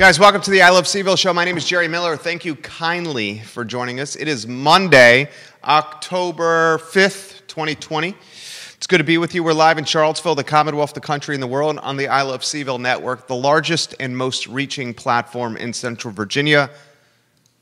Guys, welcome to the I Love CVille show. My name is Jerry Miller. Thank you kindly for joining us. It is Monday, October 5th, 2020. It's good to be with you. We're live in Charlottesville, the Commonwealth, the country, and the world on the I Love CVille network, the largest and most reaching platform in Central Virginia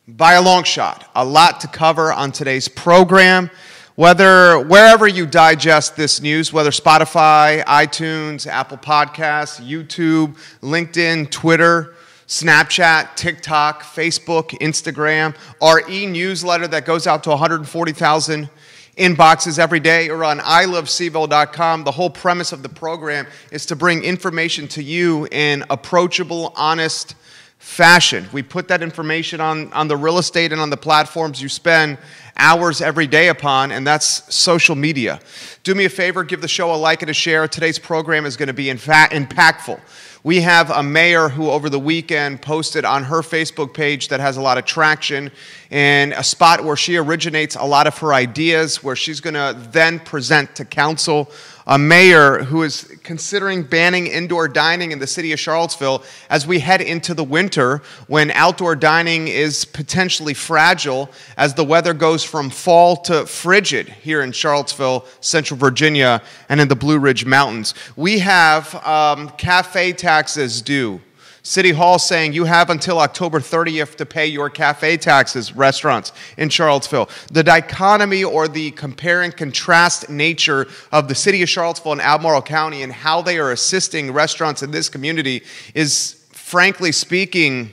by a long shot. A lot to cover on today's program. Whether wherever you digest this news, whether Spotify, iTunes, Apple Podcasts, YouTube, LinkedIn, Twitter, Snapchat, TikTok, Facebook, Instagram, our e newsletter that goes out to 140,000 inboxes every day, or on ilovecville.com. The whole premise of the program is to bring information to you in approachable, honest fashion. We put that information on, on the real estate and on the platforms you spend hours every day upon, and that's social media. Do me a favor, give the show a like and a share. Today's program is going to be in fact impactful. We have a mayor who, over the weekend, posted on her Facebook page that has a lot of traction and a spot where she originates a lot of her ideas, where she's going to then present to council a mayor who is considering banning indoor dining in the city of Charlottesville as we head into the winter when outdoor dining is potentially fragile as the weather goes from fall to frigid here in Charlottesville, Central Virginia, and in the Blue Ridge Mountains. We have um, cafe taxes due. City Hall saying you have until October 30th to pay your cafe taxes, restaurants in Charlottesville. The dichotomy or the compare and contrast nature of the city of Charlottesville and Albemarle County and how they are assisting restaurants in this community is, frankly speaking,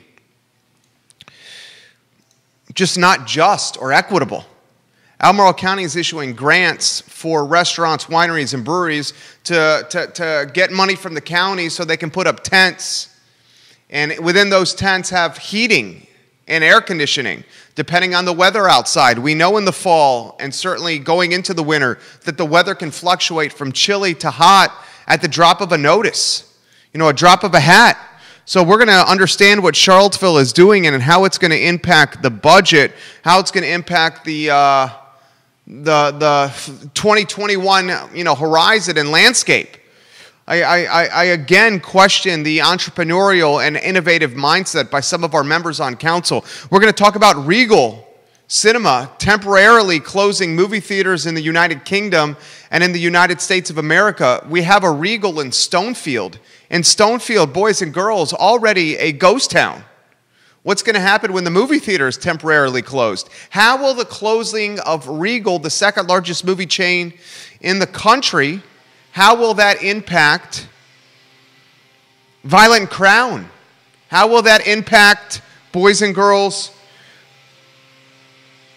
just not just or equitable. Albemarle County is issuing grants for restaurants, wineries, and breweries to, to, to get money from the county so they can put up tents and within those tents have heating and air conditioning, depending on the weather outside. We know in the fall and certainly going into the winter that the weather can fluctuate from chilly to hot at the drop of a notice, you know, a drop of a hat. So we're going to understand what Charlottesville is doing and how it's going to impact the budget, how it's going to impact the uh, the the 2021 you know horizon and landscape. I, I, I, again question the entrepreneurial and innovative mindset by some of our members on council. We're going to talk about Regal Cinema temporarily closing movie theaters in the United Kingdom and in the United States of America. We have a Regal in Stonefield. In Stonefield, boys and girls, already a ghost town. What's going to happen when the movie theater is temporarily closed? How will the closing of Regal, the second largest movie chain in the country, how will that impact Violet Crown? How will that impact boys and girls?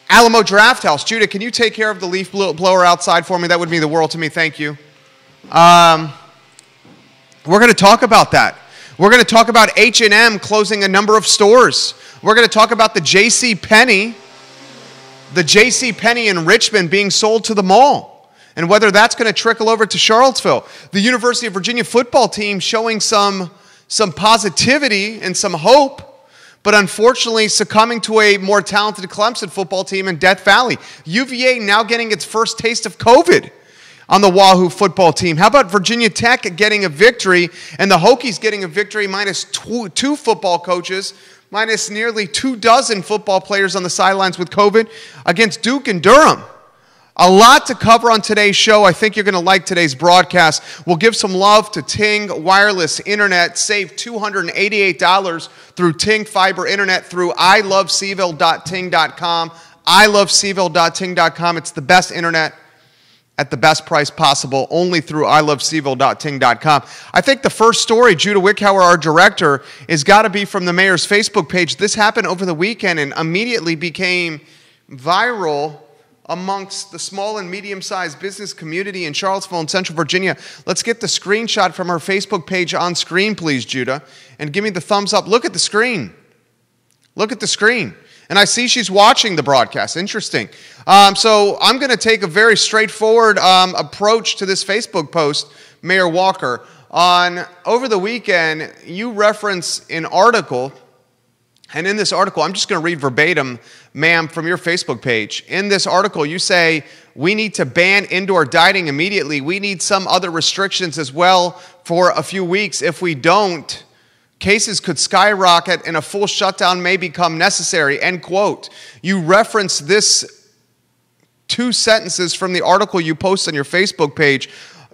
Alamo Drafthouse. Judah, can you take care of the leaf blower outside for me? That would mean the world to me. Thank you. Um, we're going to talk about that. We're going to talk about H&M closing a number of stores. We're going to talk about the J.C. Penney, the J.C. Penney in Richmond being sold to the mall and whether that's going to trickle over to Charlottesville. The University of Virginia football team showing some, some positivity and some hope, but unfortunately succumbing to a more talented Clemson football team in Death Valley. UVA now getting its first taste of COVID on the Wahoo football team. How about Virginia Tech getting a victory and the Hokies getting a victory minus two, two football coaches, minus nearly two dozen football players on the sidelines with COVID against Duke and Durham? A lot to cover on today's show. I think you're going to like today's broadcast. We'll give some love to Ting Wireless Internet. Save $288 through Ting Fiber Internet through ilovecville.ting.com. ilovecville.ting.com. It's the best internet at the best price possible, only through ilovecville.ting.com. I think the first story, Judah Wickhauer, our director, is got to be from the mayor's Facebook page. This happened over the weekend and immediately became viral amongst the small and medium sized business community in Charlottesville and Central Virginia. Let's get the screenshot from her Facebook page on screen, please, Judah, and give me the thumbs up. Look at the screen. Look at the screen. And I see she's watching the broadcast. Interesting. Um, so I'm going to take a very straightforward um, approach to this Facebook post, Mayor Walker. On over the weekend, you reference an article and in this article, I'm just going to read verbatim, ma'am, from your Facebook page. In this article, you say, we need to ban indoor dining immediately. We need some other restrictions as well for a few weeks. If we don't, Cases could skyrocket and a full shutdown may become necessary. End quote. You reference this two sentences from the article you post on your Facebook page.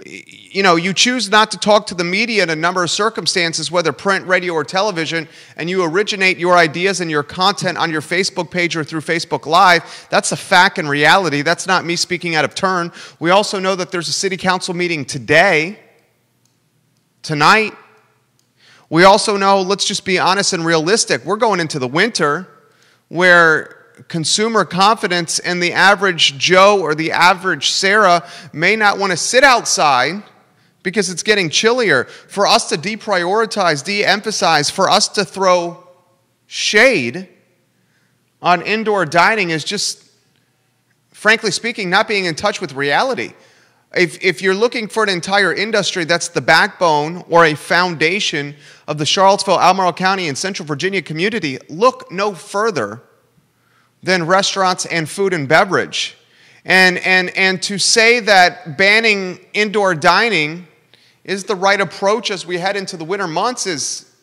You know, you choose not to talk to the media in a number of circumstances, whether print, radio, or television, and you originate your ideas and your content on your Facebook page or through Facebook Live. That's a fact and reality. That's not me speaking out of turn. We also know that there's a city council meeting today, tonight, we also know, let's just be honest and realistic, we're going into the winter where consumer confidence and the average Joe or the average Sarah may not want to sit outside because it's getting chillier. For us to deprioritize, de emphasize, for us to throw shade on indoor dining is just, frankly speaking, not being in touch with reality. If, if you're looking for an entire industry that's the backbone or a foundation of the Charlottesville, Albemarle County, and Central Virginia community, look no further than restaurants and food and beverage. And, and, and to say that banning indoor dining is the right approach as we head into the winter months is,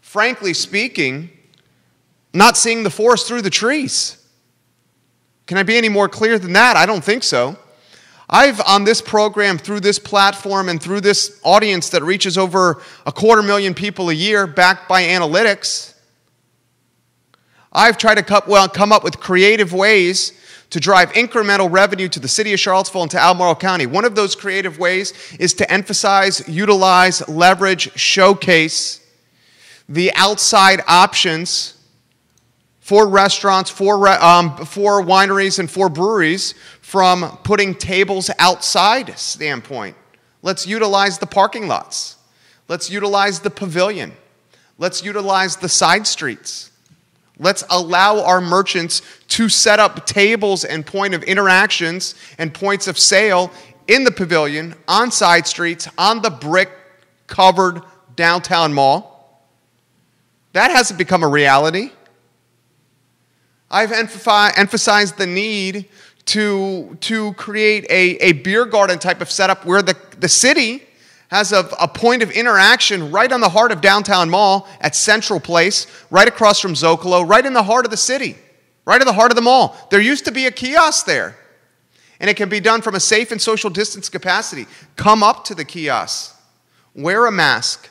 frankly speaking, not seeing the forest through the trees. Can I be any more clear than that? I don't think so. I've, on this program, through this platform, and through this audience that reaches over a quarter million people a year, backed by analytics, I've tried to come, well, come up with creative ways to drive incremental revenue to the city of Charlottesville and to Albemarle County. One of those creative ways is to emphasize, utilize, leverage, showcase the outside options for restaurants, for, um, for wineries, and for breweries from putting tables outside standpoint. Let's utilize the parking lots. Let's utilize the pavilion. Let's utilize the side streets. Let's allow our merchants to set up tables and point of interactions and points of sale in the pavilion, on side streets, on the brick covered downtown mall. That hasn't become a reality. I've emphasized the need to, to create a, a beer garden type of setup where the, the city has a, a point of interaction right on the heart of downtown mall at Central Place, right across from Zocalo, right in the heart of the city, right in the heart of the mall. There used to be a kiosk there, and it can be done from a safe and social distance capacity. Come up to the kiosk, wear a mask.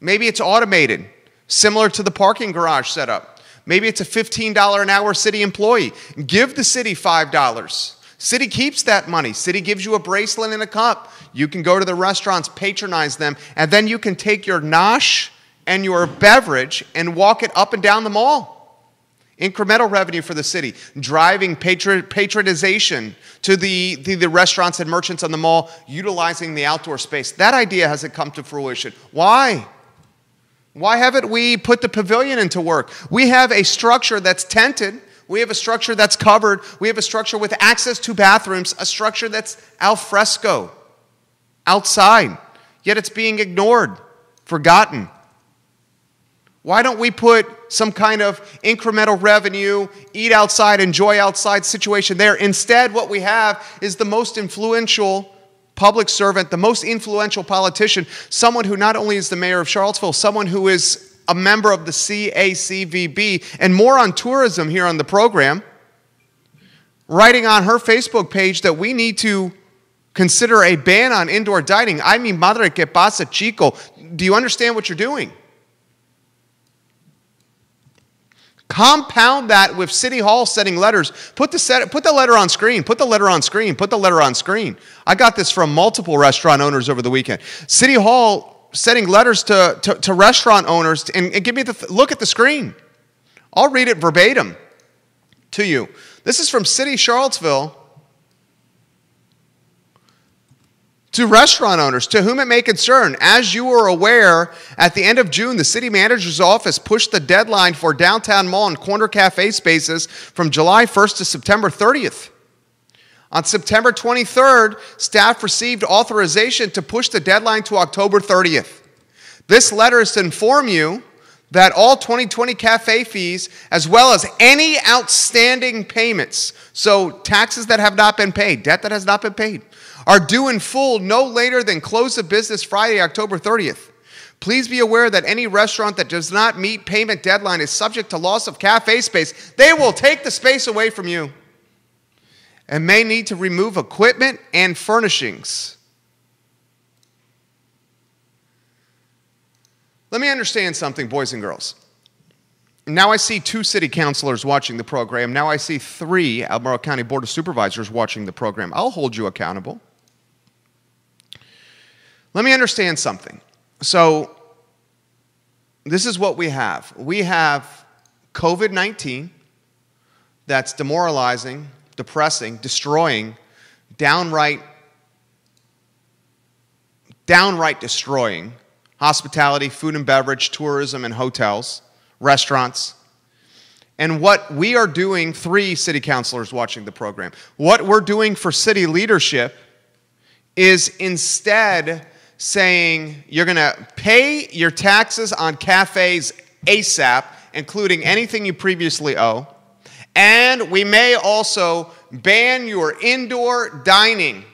Maybe it's automated, similar to the parking garage setup. Maybe it's a $15 an hour city employee. Give the city $5. City keeps that money. City gives you a bracelet and a cup. You can go to the restaurants, patronize them, and then you can take your nosh and your beverage and walk it up and down the mall. Incremental revenue for the city, driving patron, patronization to the, the, the restaurants and merchants on the mall, utilizing the outdoor space. That idea hasn't come to fruition. Why? Why haven't we put the pavilion into work? We have a structure that's tented. We have a structure that's covered. We have a structure with access to bathrooms, a structure that's al fresco, outside. Yet it's being ignored, forgotten. Why don't we put some kind of incremental revenue, eat outside, enjoy outside situation there? Instead, what we have is the most influential public servant, the most influential politician, someone who not only is the mayor of Charlottesville, someone who is a member of the CACVB, and more on tourism here on the program, writing on her Facebook page that we need to consider a ban on indoor dining. I mean, madre que pasa, chico. Do you understand what you're doing? Compound that with City Hall sending letters. Put the, set, put the letter on screen. Put the letter on screen. Put the letter on screen. I got this from multiple restaurant owners over the weekend. City Hall sending letters to, to, to restaurant owners and, and give me the look at the screen. I'll read it verbatim to you. This is from City Charlottesville To restaurant owners, to whom it may concern, as you are aware, at the end of June, the city manager's office pushed the deadline for downtown mall and corner cafe spaces from July 1st to September 30th. On September 23rd, staff received authorization to push the deadline to October 30th. This letter is to inform you that all 2020 cafe fees, as well as any outstanding payments, so taxes that have not been paid, debt that has not been paid, are due in full no later than close of business Friday, October 30th. Please be aware that any restaurant that does not meet payment deadline is subject to loss of cafe space. They will take the space away from you and may need to remove equipment and furnishings. Let me understand something, boys and girls. Now I see two city councilors watching the program. Now I see three Albemarle County Board of Supervisors watching the program. I'll hold you accountable. Let me understand something. So, this is what we have we have COVID 19 that's demoralizing, depressing, destroying, downright, downright destroying hospitality, food and beverage, tourism, and hotels, restaurants. And what we are doing, three city councilors watching the program, what we're doing for city leadership is instead saying you're going to pay your taxes on cafes ASAP, including anything you previously owe. And we may also ban your indoor dining.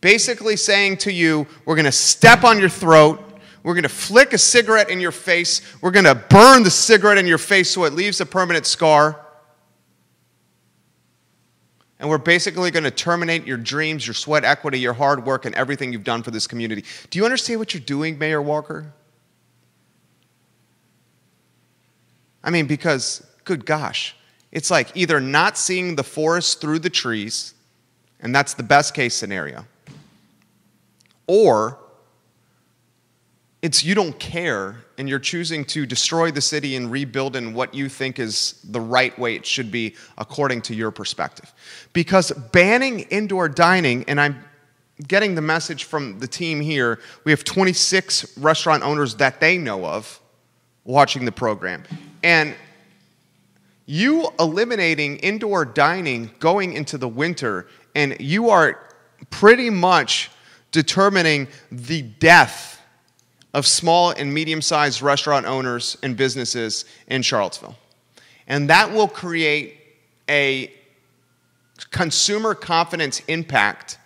Basically, saying to you, we're going to step on your throat. We're going to flick a cigarette in your face. We're going to burn the cigarette in your face so it leaves a permanent scar and we're basically going to terminate your dreams, your sweat equity, your hard work, and everything you've done for this community. Do you understand what you're doing, Mayor Walker? I mean, because, good gosh, it's like either not seeing the forest through the trees, and that's the best case scenario, or it's you don't care and you're choosing to destroy the city and rebuild in what you think is the right way it should be according to your perspective. Because banning indoor dining, and I'm getting the message from the team here, we have 26 restaurant owners that they know of watching the program. And you eliminating indoor dining going into the winter, and you are pretty much determining the death of small and medium sized restaurant owners and businesses in Charlottesville. And that will create a consumer confidence impact.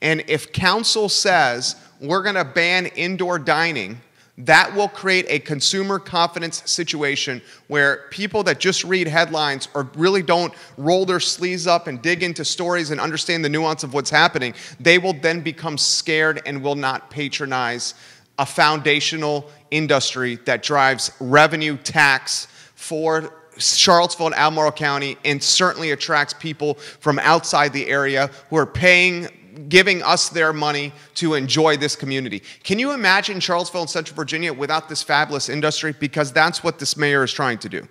And if council says we're going to ban indoor dining, that will create a consumer confidence situation where people that just read headlines or really don't roll their sleeves up and dig into stories and understand the nuance of what's happening, they will then become scared and will not patronize a foundational industry that drives revenue tax for Charlottesville and Albemarle County and certainly attracts people from outside the area who are paying giving us their money to enjoy this community. Can you imagine Charlottesville and Central Virginia without this fabulous industry? Because that's what this mayor is trying to do.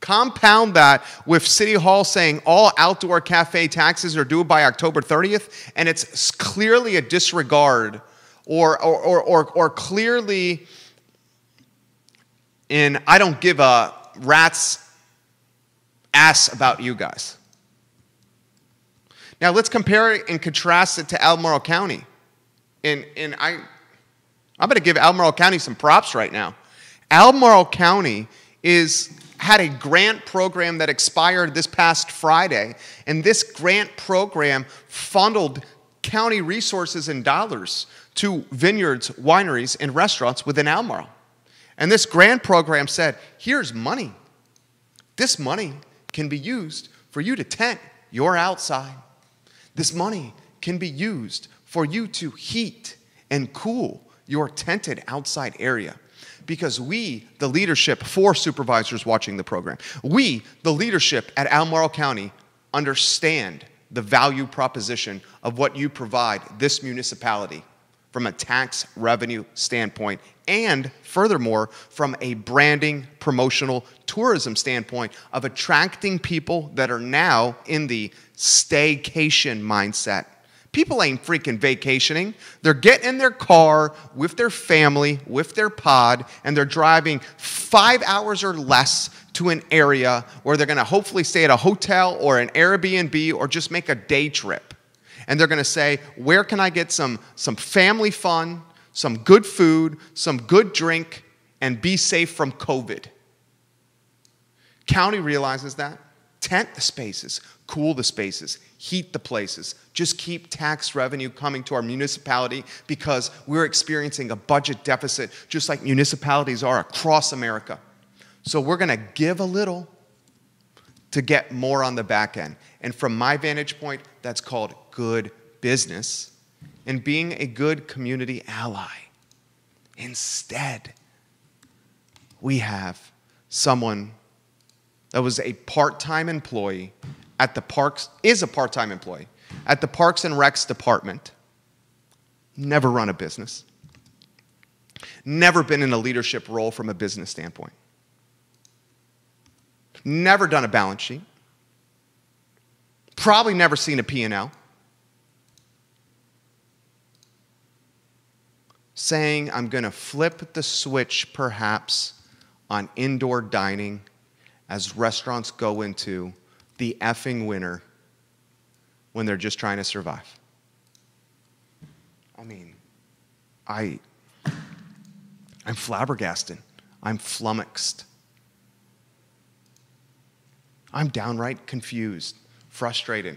Compound that with City Hall saying all outdoor cafe taxes are due by October 30th, and it's clearly a disregard or, or, or, or clearly in I don't give a rat's ass about you guys. Now let's compare it and contrast it to Albemarle County. And, and I, I'm going to give Albemarle County some props right now. Albemarle County is had a grant program that expired this past Friday, and this grant program funneled county resources and dollars to vineyards, wineries, and restaurants within Albemarle. And this grant program said, here's money. This money can be used for you to tent your outside. This money can be used for you to heat and cool your tented outside area. Because we, the leadership, four supervisors watching the program, we, the leadership at Albemarle County, understand the value proposition of what you provide this municipality from a tax revenue standpoint, and furthermore, from a branding, promotional, tourism standpoint of attracting people that are now in the staycation mindset. People ain't freaking vacationing. They're getting in their car with their family, with their pod, and they're driving five hours or less to an area where they're gonna hopefully stay at a hotel or an Airbnb or just make a day trip and they're going to say, Where can I get some, some family fun, some good food, some good drink, and be safe from COVID? County realizes that. tent the spaces, cool the spaces, heat the places. Just keep tax revenue coming to our municipality because we're experiencing a budget deficit just like municipalities are across America. So we're going to give a little to get more on the back end. And from my vantage point, that's called good business and being a good community ally. Instead, we have someone that was a part time employee at the parks, is a part time employee at the Parks and Recs department, never run a business, never been in a leadership role from a business standpoint, never done a balance sheet, probably never seen a P&L. Saying, I'm going to flip the switch perhaps on indoor dining as restaurants go into the effing winter when they're just trying to survive. I mean, I, I'm flabbergasted. I'm flummoxed. I'm downright confused, frustrated,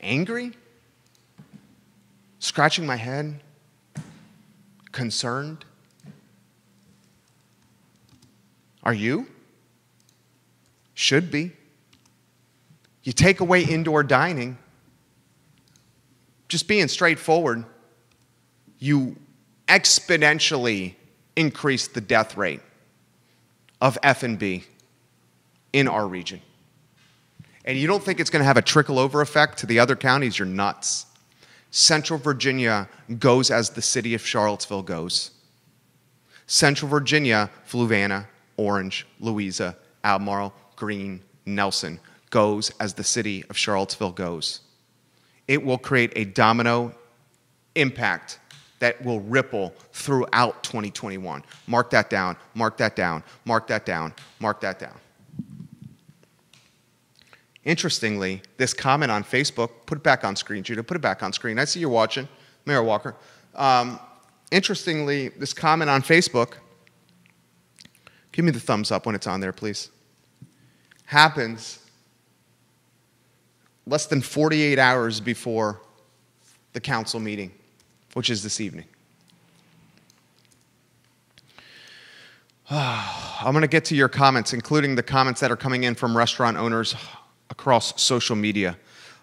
angry, scratching my head, concerned. Are you? Should be. You take away indoor dining, just being straightforward, you exponentially increase the death rate of F&B in our region. And you don't think it's going to have a trickle over effect to the other counties, you're nuts. Central Virginia goes as the city of Charlottesville goes. Central Virginia, Fluvanna, Orange, Louisa, Albemarle, Greene, Nelson goes as the city of Charlottesville goes. It will create a domino impact that will ripple throughout 2021. Mark that down, mark that down, mark that down, mark that down. Interestingly, this comment on Facebook, put it back on screen, Judah, put it back on screen. I see you're watching, Mayor Walker. Um, interestingly, this comment on Facebook, give me the thumbs up when it's on there, please happens less than 48 hours before the council meeting, which is this evening. I'm going to get to your comments, including the comments that are coming in from restaurant owners across social media.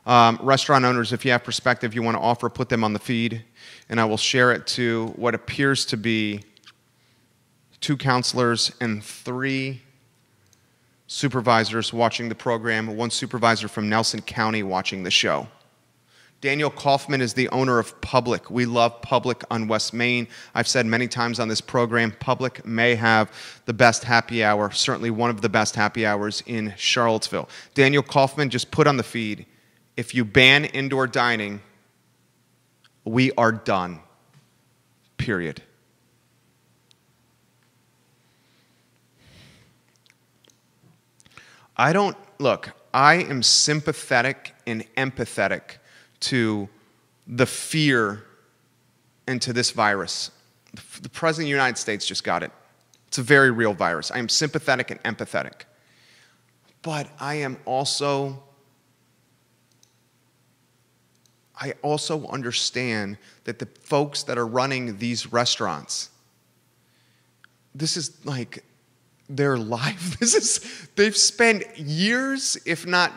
Um, restaurant owners, if you have perspective you want to offer, put them on the feed, and I will share it to what appears to be two counselors and three supervisors watching the program, one supervisor from Nelson County watching the show. Daniel Kaufman is the owner of Public. We love Public on West Main. I've said many times on this program, Public may have the best happy hour, certainly one of the best happy hours in Charlottesville. Daniel Kaufman just put on the feed if you ban indoor dining, we are done. Period. I don't, look, I am sympathetic and empathetic to the fear and to this virus. The President of the United States just got it. It's a very real virus. I am sympathetic and empathetic. But I am also, I also understand that the folks that are running these restaurants, this is like their life. This is, they've spent years, if not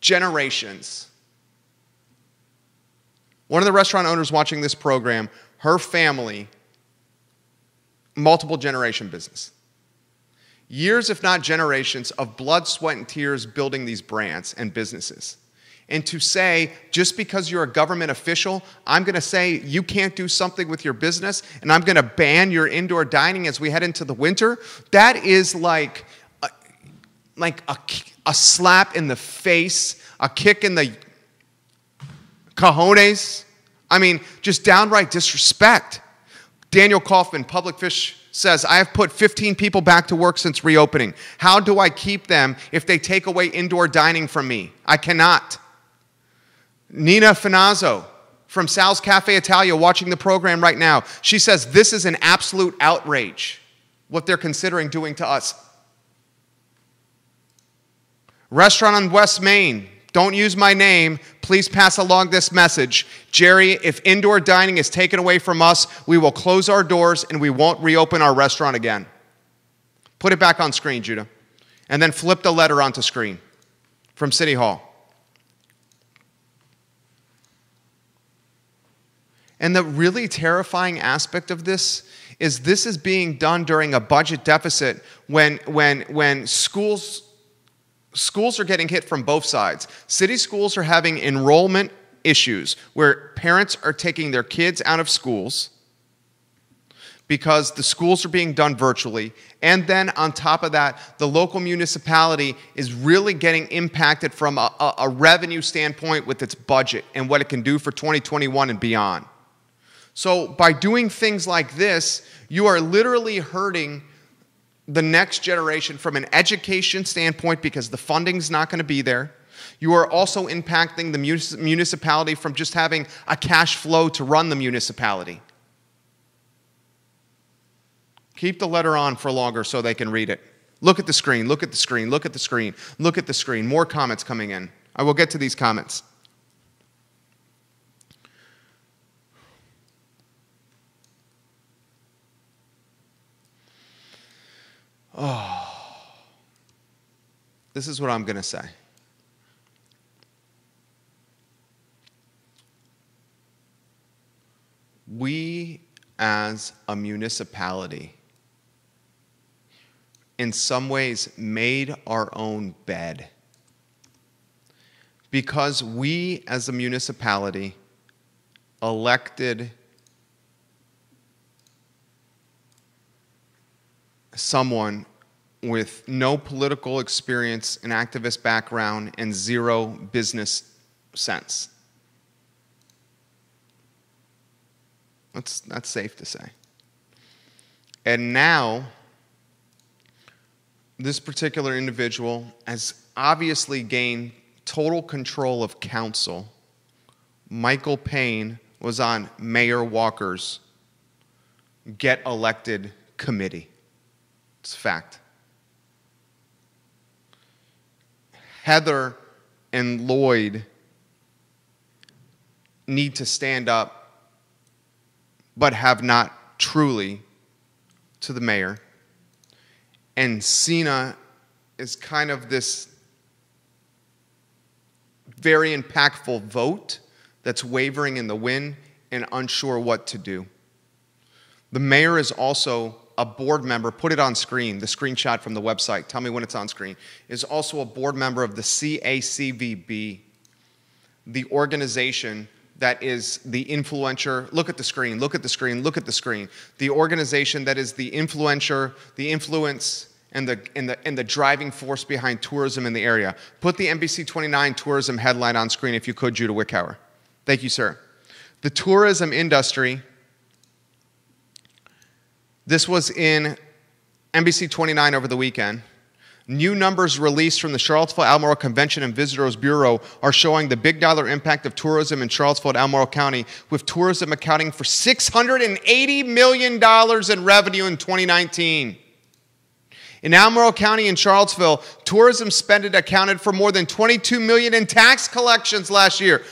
generations. One of the restaurant owners watching this program, her family, multiple generation business. Years, if not generations, of blood, sweat, and tears building these brands and businesses and to say, just because you're a government official, I'm going to say you can't do something with your business and I'm going to ban your indoor dining as we head into the winter, that is like a, like a, a slap in the face, a kick in the cojones. I mean, just downright disrespect. Daniel Kaufman, Public Fish says, I have put 15 people back to work since reopening. How do I keep them if they take away indoor dining from me? I cannot. Nina Finazzo from Sal's Cafe Italia watching the program right now. She says, This is an absolute outrage, what they're considering doing to us. Restaurant on West Main, don't use my name. Please pass along this message. Jerry, if indoor dining is taken away from us, we will close our doors and we won't reopen our restaurant again. Put it back on screen, Judah. And then flip the letter onto screen from City Hall. And the really terrifying aspect of this is this is being done during a budget deficit when, when, when schools, schools are getting hit from both sides. City schools are having enrollment issues where parents are taking their kids out of schools because the schools are being done virtually. And then on top of that, the local municipality is really getting impacted from a, a, a revenue standpoint with its budget and what it can do for 2021 and beyond. So, by doing things like this, you are literally hurting the next generation from an education standpoint because the funding's not going to be there. You are also impacting the municipality from just having a cash flow to run the municipality. Keep the letter on for longer so they can read it. Look at the screen, look at the screen, look at the screen, look at the screen. More comments coming in. I will get to these comments. Oh. This is what I'm going to say. We, as a municipality, in some ways made our own bed. Because we, as a municipality, elected someone with no political experience, an activist background, and zero business sense. That's, that's safe to say. And now, this particular individual has obviously gained total control of council. Michael Payne was on Mayor Walker's get elected committee. It's a fact. Heather and Lloyd need to stand up, but have not truly to the mayor. And Sena is kind of this very impactful vote that's wavering in the wind and unsure what to do. The mayor is also a board member, put it on screen, the screenshot from the website, tell me when it's on screen, is also a board member of the CACVB, the organization that is the influencer. Look at the screen, look at the screen, look at the screen. The organization that is the influencer, the influence, and the, and, the, and the driving force behind tourism in the area. Put the NBC 29 tourism headline on screen if you could, Judah Wickhauer. Thank you, sir. The tourism industry this was in NBC 29 over the weekend. New numbers released from the Charlottesville Albemarle Convention and Visitors Bureau are showing the big dollar impact of tourism in Charlottesville and County, with tourism accounting for $680 million in revenue in 2019. In Albemarle County and Charlottesville, tourism spending accounted for more than 22 million in tax collections last year.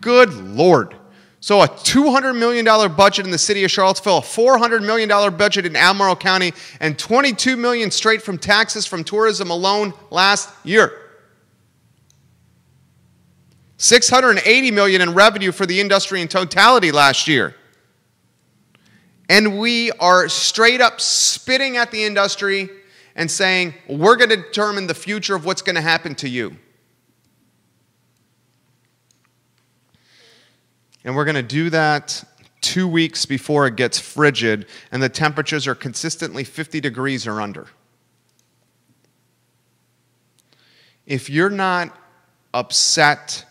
Good Lord. So, a $200 million budget in the city of Charlottesville, a $400 million budget in Albemarle County, and 22 million straight from taxes from tourism alone last year. 680 million in revenue for the industry in totality last year. And we are straight up spitting at the industry and saying, we're going to determine the future of what's going to happen to you. And we're going to do that two weeks before it gets frigid and the temperatures are consistently 50 degrees or under. If you're not upset,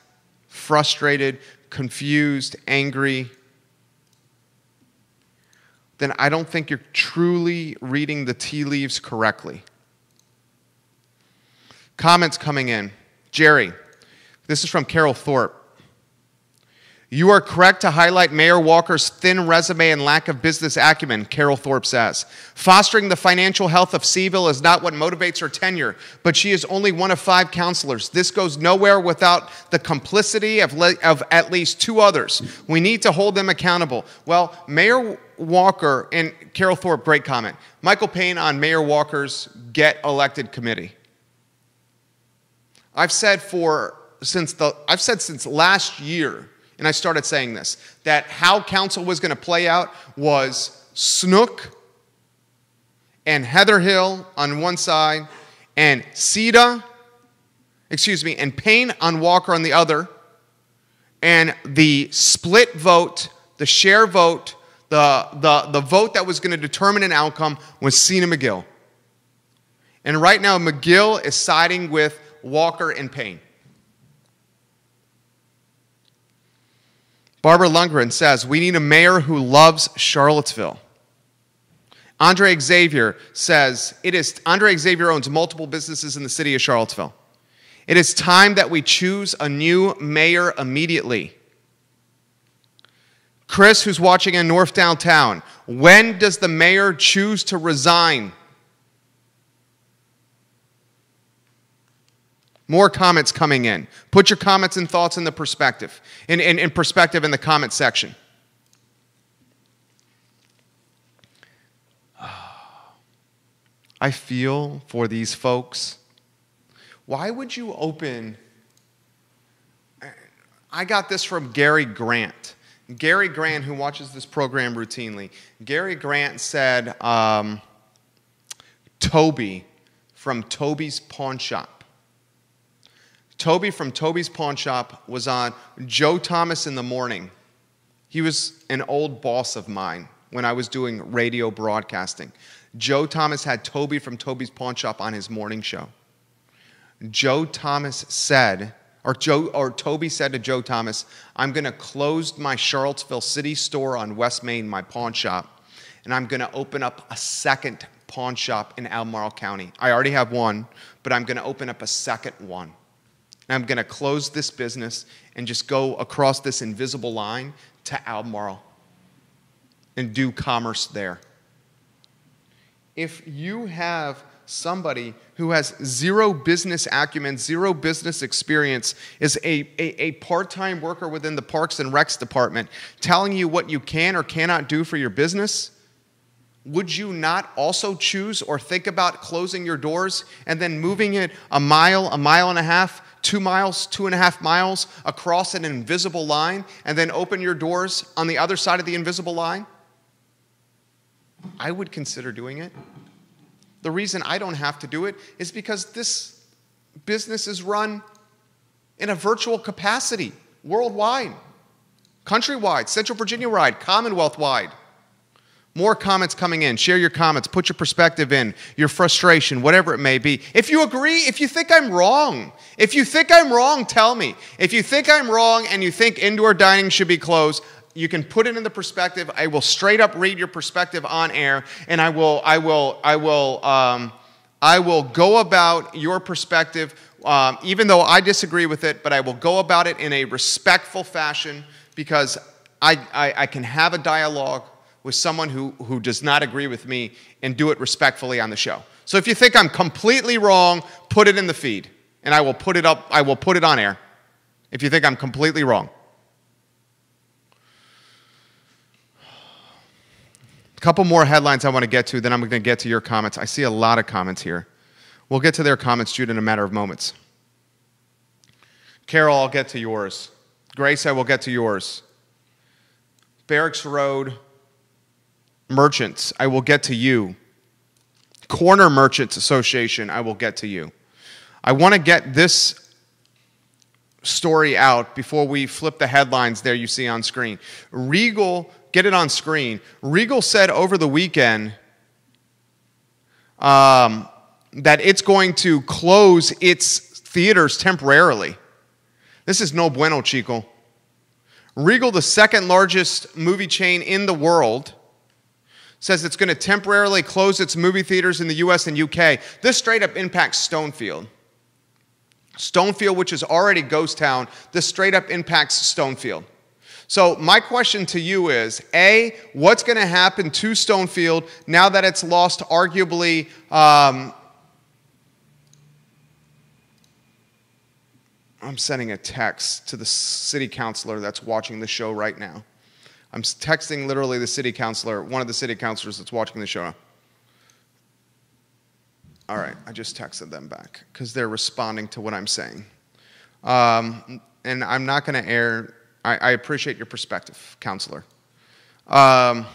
frustrated, confused, angry, then I don't think you're truly reading the tea leaves correctly. Comments coming in. Jerry, this is from Carol Thorpe. You are correct to highlight Mayor Walker's thin resume and lack of business acumen, Carol Thorpe says. Fostering the financial health of CVille is not what motivates her tenure, but she is only one of five counselors. This goes nowhere without the complicity of, of at least two others. We need to hold them accountable. Well, Mayor Walker and Carol Thorpe, great comment. Michael Payne on Mayor Walker's Get Elected Committee. I've said for since the I've said since last year and I started saying this that how council was going to play out was Snook and Heather Hill on one side, and Sita, excuse me, and Payne on Walker on the other, and the split vote, the share vote, the, the, the vote that was going to determine an outcome was Sena Magill. And right now, Magill is siding with Walker and Payne. Barbara Lundgren says, We need a mayor who loves Charlottesville. Andre Xavier says, it is, Andre Xavier owns multiple businesses in the city of Charlottesville. It is time that we choose a new mayor immediately. Chris, who's watching in North Downtown, when does the mayor choose to resign? More comments coming in. Put your comments and thoughts in the perspective, in, in, in perspective in the comment section. I feel for these folks. Why would you open? I got this from Gary Grant. Gary Grant, who watches this program routinely, Gary Grant said, um, Toby from Toby's Pawn Shop Toby from Toby's Pawn Shop was on Joe Thomas in the morning. He was an old boss of mine when I was doing radio broadcasting. Joe Thomas had Toby from Toby's Pawn Shop on his morning show. Joe Thomas said, or Joe or Toby said to Joe Thomas, I'm going to close my Charlottesville City store on West Main, my pawn shop, and I'm going to open up a second pawn shop in Albemarle County. I already have one, but I'm going to open up a second one. I'm going to close this business and just go across this invisible line to Albemarle and do commerce there. If you have somebody who has zero business acumen, zero business experience, is a, a, a part time worker within the Parks and Recs department telling you what you can or cannot do for your business, would you not also choose or think about closing your doors and then moving it a mile, a mile and a half two miles, two and a half miles across an invisible line, and then open your doors on the other side of the invisible line? I would consider doing it. The reason I don't have to do it is because this business is run in a virtual capacity worldwide, countrywide, Central Virginia wide, Commonwealth wide. More comments coming in. Share your comments. Put your perspective in, your frustration, whatever it may be. If you agree, if you think I'm wrong, if you think I'm wrong, tell me. If you think I'm wrong and you think indoor dining should be closed, you can put it in the perspective. I will straight up read your perspective on air, and I will, I will, I will, um, I will go about your perspective, um, even though I disagree with it, but I will go about it in a respectful fashion because I, I, I can have a dialogue with someone who, who does not agree with me and do it respectfully on the show. So if you think I'm completely wrong, put it in the feed and I will put it up, I will put it on air if you think I'm completely wrong. A couple more headlines I want to get to, then I'm going to get to your comments. I see a lot of comments here. We'll get to their comments, Jude, in a matter of moments. Carol, I'll get to yours. Grace, I will get to yours. Barracks Road, merchants, I will get to you. Corner Merchants Association, I will get to you. I want to get this story out before we flip the headlines there you see on screen. Regal, get it on screen. Regal said over the weekend um, that it's going to close its theaters temporarily. This is no bueno, Chico. Regal, the second largest movie chain in the world, says it's going to temporarily close its movie theaters in the US and UK. This straight up impacts Stonefield. Stonefield, which is already ghost town, this straight up impacts Stonefield. So, my question to you is A, what's going to happen to Stonefield now that it's lost arguably um, I'm sending a text to the city councilor that's watching the show right now. I'm texting literally the city councilor, one of the city councilors that's watching the show. All right, I just texted them back because they're responding to what I'm saying. Um, and I'm not going to air, I, I, appreciate your perspective, counselor. Um,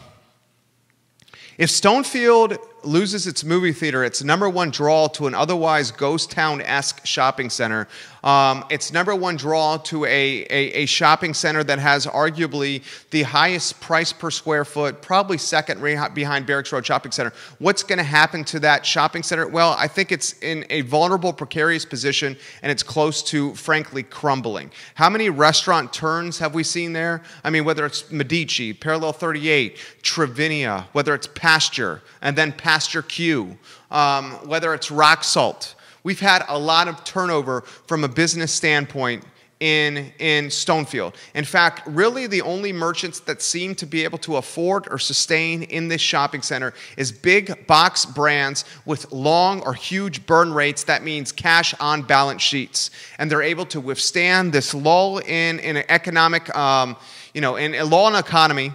if Stonefield loses its movie theater, its number one draw to an otherwise ghost town esque shopping center. Um, its number one draw to a, a, a, shopping center that has arguably the highest price per square foot, probably second behind Barracks Road Shopping Center. What's going to happen to that shopping center? Well, I think it's in a vulnerable, precarious position and it's close to, frankly, crumbling. How many restaurant turns have we seen there? I mean, whether it's Medici, Parallel 38, Travinia, whether it's Pasture, and then Pasture Q, um, whether it's rock salt. We've had a lot of turnover from a business standpoint in, in Stonefield. In fact, really the only merchants that seem to be able to afford or sustain in this shopping center is big box brands with long or huge burn rates. That means cash on balance sheets. And they're able to withstand this lull in, in an economic, um, you know, in a lull in economy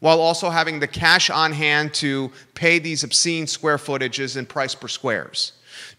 while also having the cash on hand to pay these obscene square footages and price per squares.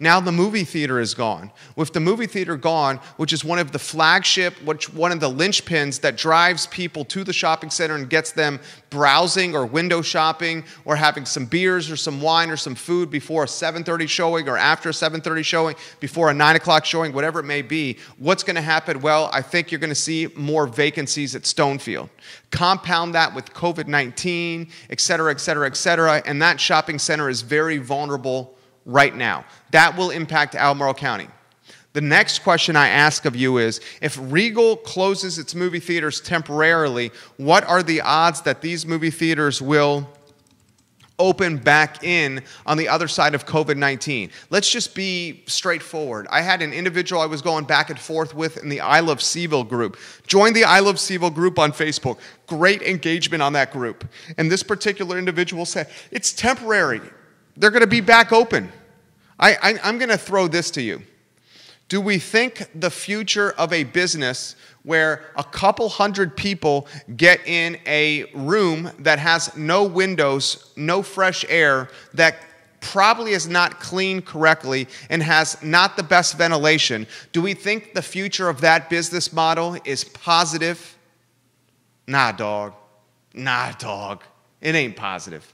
Now the movie theater is gone. With the movie theater gone, which is one of the flagship, which one of the linchpins that drives people to the shopping center and gets them browsing or window shopping or having some beers or some wine or some food before a 7:30 showing or after a 7:30 showing, before a 9 o'clock showing, whatever it may be. What's going to happen? Well, I think you're going to see more vacancies at Stonefield. Compound that with COVID-19, et cetera, et cetera, et cetera, and that shopping center is very vulnerable right now. That will impact Albemarle County. The next question I ask of you is if Regal closes its movie theaters temporarily, what are the odds that these movie theaters will open back in on the other side of COVID 19? Let's just be straightforward. I had an individual I was going back and forth with in the I Love CVille group. Join the I Love CVille group on Facebook. Great engagement on that group. And this particular individual said, It's temporary. They're going to be back open. I, I, I'm going to throw this to you. Do we think the future of a business where a couple hundred people get in a room that has no windows, no fresh air, that probably is not cleaned correctly and has not the best ventilation, do we think the future of that business model is positive? Nah, dog. Nah, dog. It ain't positive.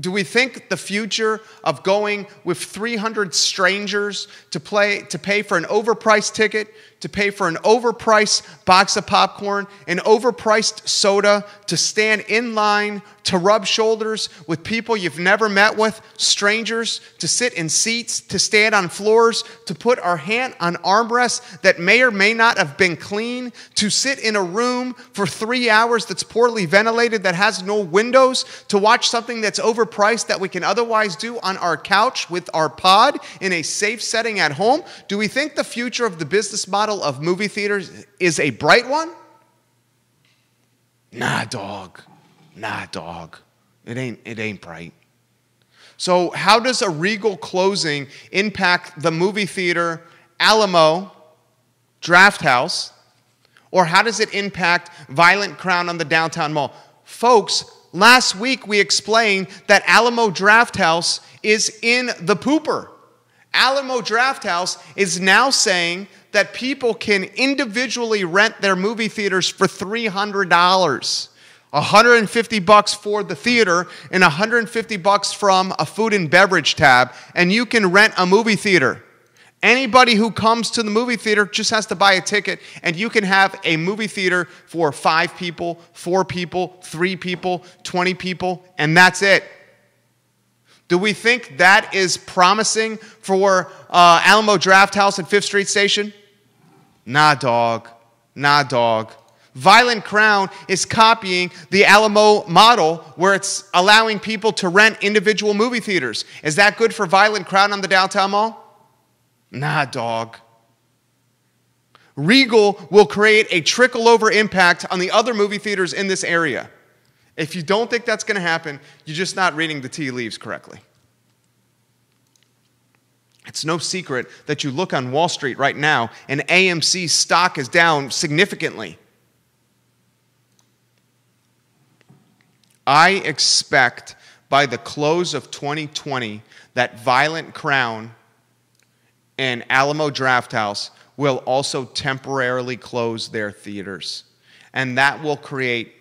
Do we think the future of going with 300 strangers to, play, to pay for an overpriced ticket to pay for an overpriced box of popcorn, an overpriced soda, to stand in line, to rub shoulders with people you've never met with, strangers, to sit in seats, to stand on floors, to put our hand on armrests that may or may not have been clean, to sit in a room for three hours that's poorly ventilated, that has no windows, to watch something that's overpriced that we can otherwise do on our couch with our pod in a safe setting at home? Do we think the future of the business model model of movie theaters is a bright one? Nah, dog. Nah, dog. It ain't, it ain't bright. So, how does a Regal closing impact the movie theater, Alamo, Drafthouse, or how does it impact Violet Crown on the downtown mall? Folks, last week we explained that Alamo Drafthouse is in the pooper. Alamo Drafthouse is now saying that people can individually rent their movie theaters for $300. 150 bucks for the theater and 150 bucks from a food and beverage tab and you can rent a movie theater. Anybody who comes to the movie theater just has to buy a ticket, and you can have a movie theater for five people, four people, three people, 20 people, and that's it. Do we think that is promising for uh, Alamo Drafthouse and Fifth Street Station? Nah, dog. Nah, dog. Violet Crown is copying the Alamo model where it's allowing people to rent individual movie theaters. Is that good for Violet Crown on the downtown mall? Nah, dog. Regal will create a trickle over impact on the other movie theaters in this area. If you don't think that's going to happen, you're just not reading the tea leaves correctly. It's no secret that you look on Wall Street right now and AMC stock is down significantly. I expect by the close of 2020 that Violet Crown and Alamo Drafthouse will also temporarily close their theaters. And that will create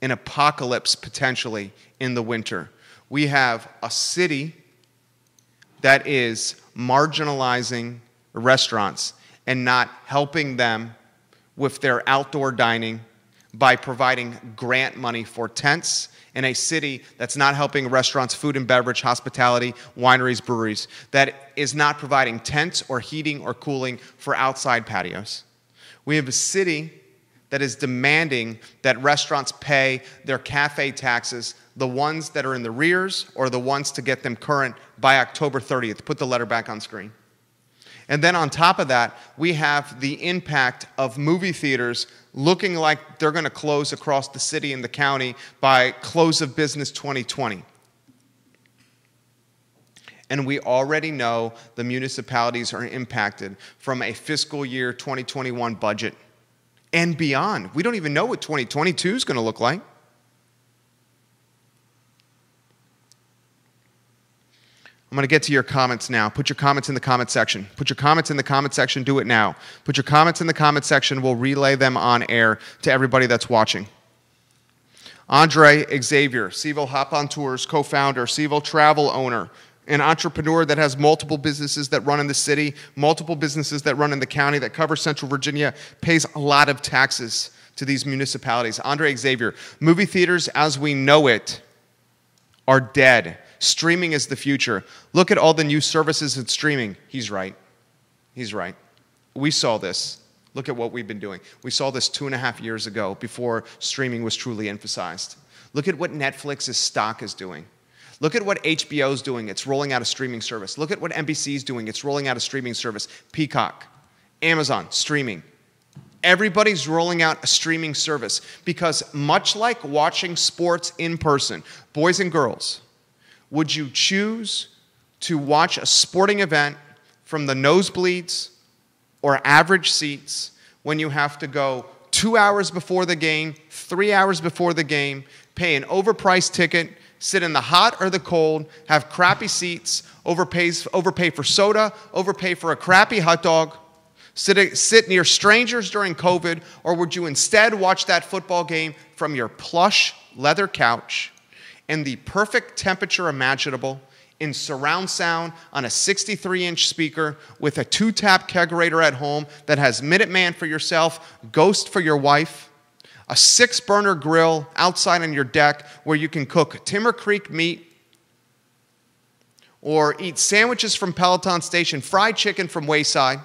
an apocalypse potentially in the winter. We have a city that is marginalizing restaurants and not helping them with their outdoor dining by providing grant money for tents in a city that's not helping restaurants, food and beverage, hospitality, wineries, breweries, that is not providing tents or heating or cooling for outside patios. We have a city that is demanding that restaurants pay their cafe taxes, the ones that are in the rears or the ones to get them current by October 30th. Put the letter back on screen. And then on top of that, we have the impact of movie theaters looking like they're going to close across the city and the county by close of business 2020. And we already know the municipalities are impacted from a fiscal year 2021 budget and beyond. We don't even know what 2022 is going to look like. I'm going to get to your comments now. Put your comments in the comment section. Put your comments in the comment section. Do it now. Put your comments in the comment section. We'll relay them on air to everybody that's watching. Andre Xavier, CVille Hop on Tours co founder, CVille Travel owner, an entrepreneur that has multiple businesses that run in the city, multiple businesses that run in the county, that cover Central Virginia, pays a lot of taxes to these municipalities. Andre Xavier, movie theaters as we know it are dead. Streaming is the future. Look at all the new services in streaming. He's right. He's right. We saw this. Look at what we've been doing. We saw this two and a half years ago before streaming was truly emphasized. Look at what Netflix's stock is doing. Look at what HBO is doing. It's rolling out a streaming service. Look at what NBC is doing. It's rolling out a streaming service. Peacock, Amazon, streaming. Everybody's rolling out a streaming service because, much like watching sports in person, boys and girls, would you choose to watch a sporting event from the nosebleeds or average seats when you have to go two hours before the game, three hours before the game, pay an overpriced ticket, sit in the hot or the cold, have crappy seats, overpay, overpay for soda, overpay for a crappy hot dog, sit, sit near strangers during COVID, or would you instead watch that football game from your plush leather couch in the perfect temperature imaginable, in surround sound on a 63 inch speaker with a two tap kegerator at home that has Minuteman for yourself, Ghost for your wife, a six burner grill outside on your deck where you can cook Timber Creek meat or eat sandwiches from Peloton Station, fried chicken from Wayside,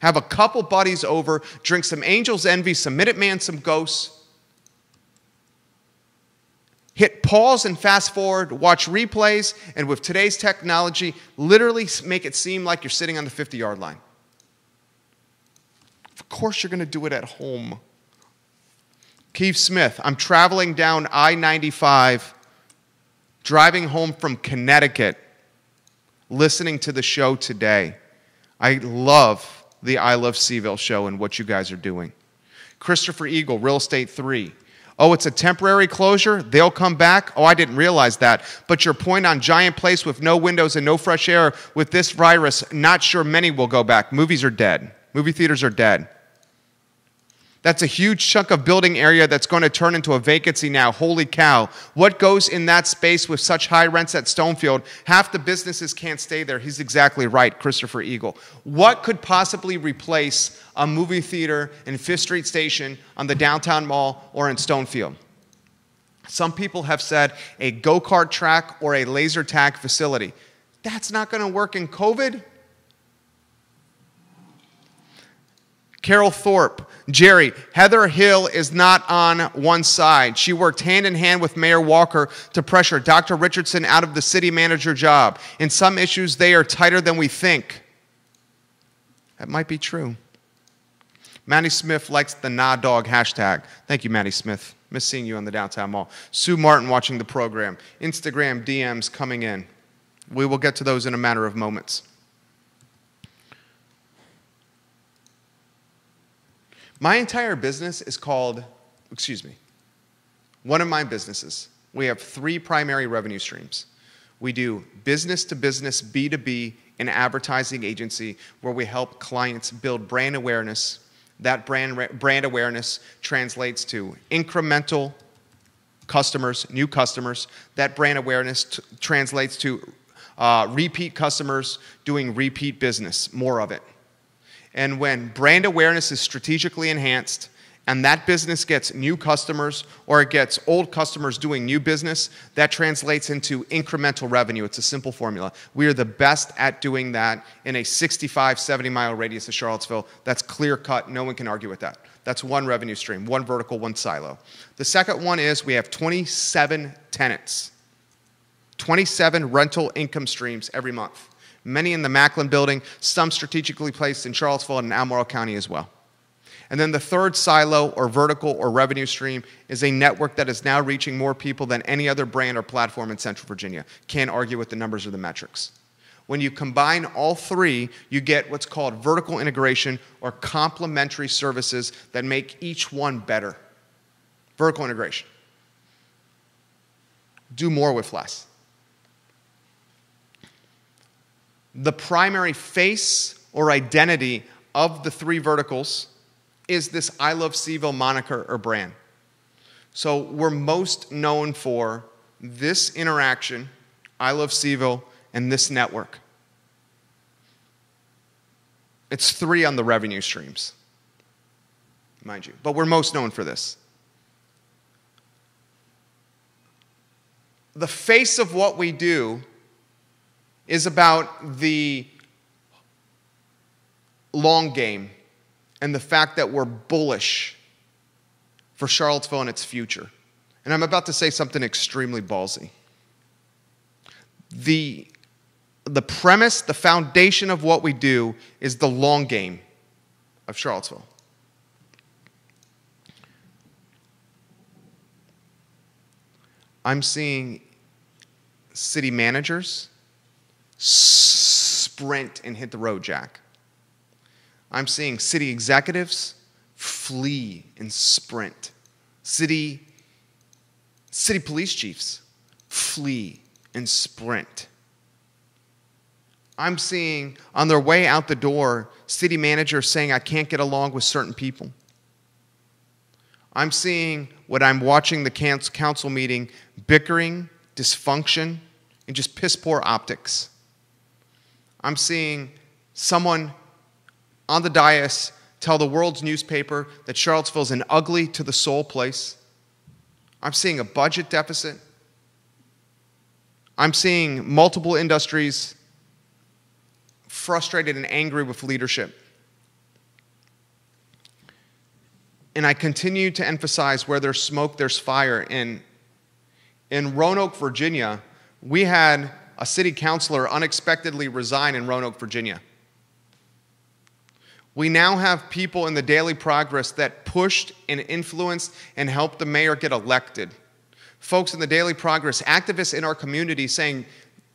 have a couple buddies over, drink some Angel's Envy, some Minuteman, some Ghosts hit pause and fast forward, watch replays, and with today's technology, literally make it seem like you're sitting on the 50 yard line. Of course, you're going to do it at home. Keith Smith, I'm traveling down I 95, driving home from Connecticut, listening to the show today. I love the I Love CVille show and what you guys are doing. Christopher Eagle, Real Estate 3. Oh, it's a temporary closure? They'll come back? Oh, I didn't realize that. But your point on giant place with no windows and no fresh air with this virus, not sure many will go back. Movies are dead. Movie theaters are dead. That's a huge chunk of building area that's going to turn into a vacancy now. Holy cow. What goes in that space with such high rents at Stonefield? Half the businesses can't stay there. He's exactly right, Christopher Eagle. What could possibly replace a movie theater in Fifth Street Station on the downtown mall or in Stonefield? Some people have said a go kart track or a laser tag facility. That's not going to work in COVID. Carol Thorpe, Jerry, Heather Hill is not on one side. She worked hand in hand with Mayor Walker to pressure Dr. Richardson out of the city manager job. In some issues, they are tighter than we think. That might be true. Maddie Smith likes the nah dog hashtag. Thank you, Maddie Smith. Miss seeing you on the downtown mall. Sue Martin watching the program. Instagram DMs coming in. We will get to those in a matter of moments. My entire business is called, excuse me, one of my businesses. We have three primary revenue streams. We do business to business, B2B, an advertising agency where we help clients build brand awareness. That brand, brand awareness translates to incremental customers, new customers. That brand awareness translates to uh, repeat customers doing repeat business, more of it. And when brand awareness is strategically enhanced, and that business gets new customers or it gets old customers doing new business, that translates into incremental revenue. It's a simple formula. We are the best at doing that in a 65, 70 mile radius of Charlottesville. That's clear cut. No one can argue with that. That's one revenue stream, one vertical, one silo. The second one is we have 27 tenants, 27 rental income streams every month. Many in the Macklin building, some strategically placed in Charlottesville and Albemarle County as well. And then the third silo or vertical or revenue stream is a network that is now reaching more people than any other brand or platform in Central Virginia. Can't argue with the numbers or the metrics. When you combine all three, you get what's called vertical integration or complementary services that make each one better. Vertical integration. Do more with less. The primary face or identity of the three verticals is this I Love CVille moniker or brand. So we're most known for this interaction, I Love CVille, and this network. It's three on the revenue streams, mind you, but we're most known for this. The face of what we do is about the long game and the fact that we're bullish for Charlottesville and its future. And I'm about to say something extremely ballsy. The, the premise, the foundation of what we do is the long game of Charlottesville. I'm seeing city managers sprint and hit the road, Jack. I'm seeing city executives flee and sprint. City, city police chiefs flee and sprint. I'm seeing on their way out the door city managers saying, I can't get along with certain people. I'm seeing what I'm watching the council meeting bickering, dysfunction, and just piss poor optics. I'm seeing someone on the dais tell the world's newspaper that Charlottesville is an ugly to the soul place. I'm seeing a budget deficit. I'm seeing multiple industries frustrated and angry with leadership. And I continue to emphasize where there's smoke, there's fire. In, in Roanoke, Virginia, we had a city councilor unexpectedly resign in Roanoke, Virginia. We now have people in the Daily Progress that pushed and influenced and helped the mayor get elected. Folks in the Daily Progress, activists in our community saying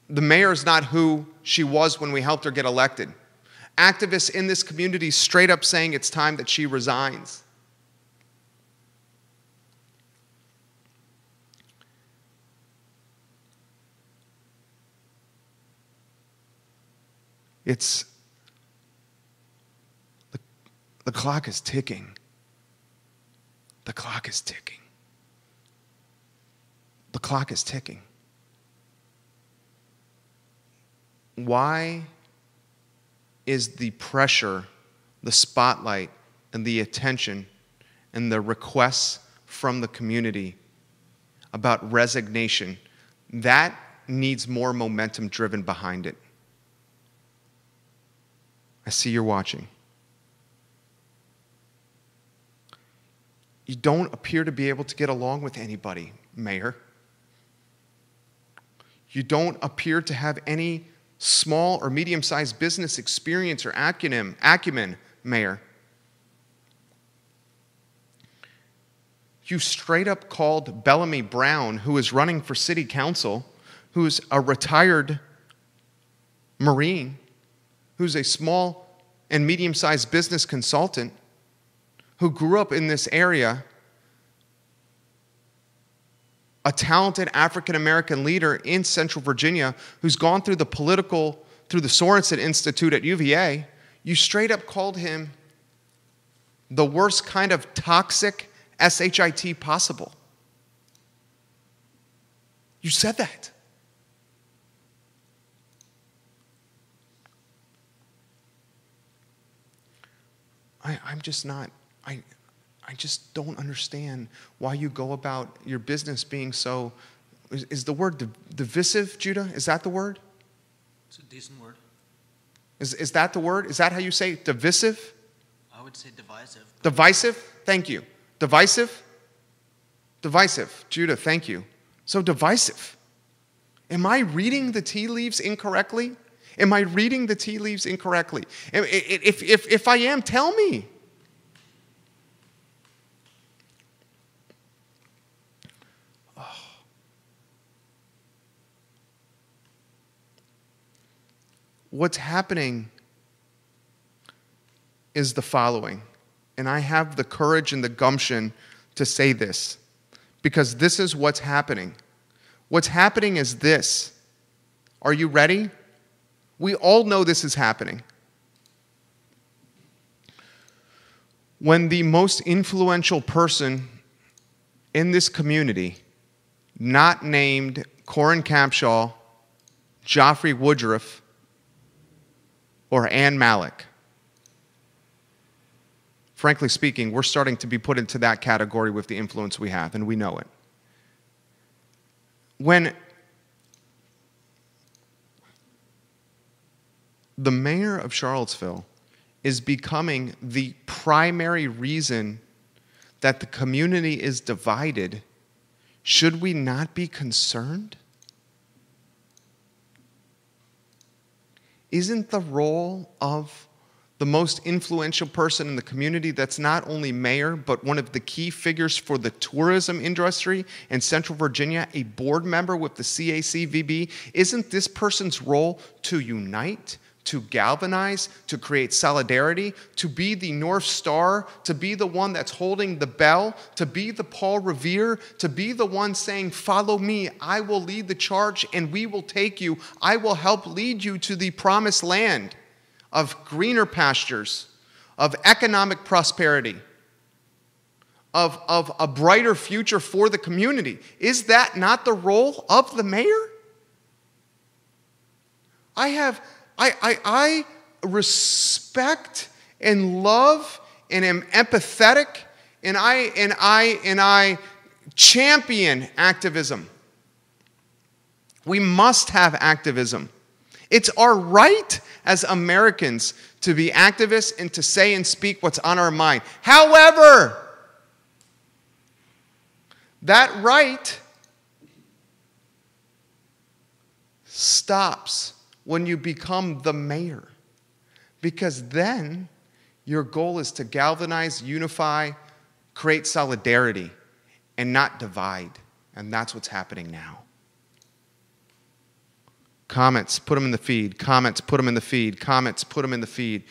the mayor is not who she was when we helped her get elected. Activists in this community straight up saying it's time that she resigns. It's the clock is ticking. The clock is ticking. The clock is ticking. Why is the pressure, the spotlight, and the attention and the requests from the community about resignation? That needs more momentum driven behind it. I see you're watching. You don't appear to be able to get along with anybody, Mayor. You don't appear to have any small or medium sized business experience or acumen, acumen, Mayor. You straight up called Bellamy Brown, who is running for city council, who's a retired Marine, who's a small and medium sized business consultant, who grew up in this area, a talented African American leader in Central Virginia who's gone through the political, through the Sorensen Institute at UVA, you straight up called him the worst kind of toxic SHIT possible. You said that. I, I'm just not, I, I just don't understand why you go about your business being so. Is, is the word divisive, Judah? Is that the word? It's a decent word. Is, is that the word? Is that how you say it? divisive? I would say divisive. Divisive? Thank you. Divisive? Divisive. Judah, thank you. So divisive. Am I reading the tea leaves incorrectly? Am I reading the tea leaves incorrectly? If, if, if I am, tell me. Oh. What's happening is the following, and I have the courage and the gumption to say this because this is what's happening. What's happening is this. Are you ready? We all know this is happening. When the most influential person in this community, not named Coran Capshaw, Jaffray Woodriff, or Ann Malik, frankly speaking, we're starting to be put into that category with the influence we have, and we know it. When the mayor of Charlottesville is becoming the primary reason that the community is divided, should we not be concerned? Isn't the role of the most influential person in the community that's not only mayor, but one of the key figures for the tourism industry in Central Virginia, a board member with the CACVB. Isn't this person's role to unite, to galvanize, to create solidarity, to be the North Star, to be the one that's holding the bell, to be the Paul Revere, to be the one saying, Follow me, I will lead the charge and we will take you. I will help lead you to the promised land of greener pastures, of economic prosperity, of, of a brighter future for the community. Is that not the role of the mayor? I have, I, I, I respect and love and am empathetic and I, and I, and I champion activism. We must have activism. It's our right as Americans to be activists and to say and speak what's on our mind. However, that right stops when you become the mayor. Because then your goal is to galvanize, unify, create solidarity, and not divide. And that's what's happening now. Comments, put them in the feed. Comments, put them in the feed. Comments, put them in the feed.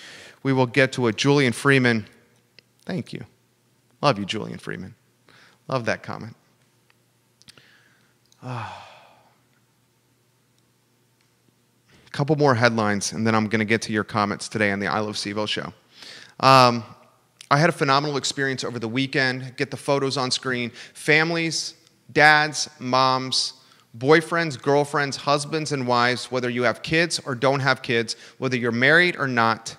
We will get to it. Julian Freeman, thank you. Love you, Julian Freeman. Love that comment. Ah. A couple more headlines, and then I'm going to get to your comments today on the I Love CVille show. Um, I had a phenomenal experience over the weekend. Get the photos on screen. Families, dads, moms, boyfriends, girlfriends, husbands, and wives, whether you have kids or don't have kids, whether you're married or not,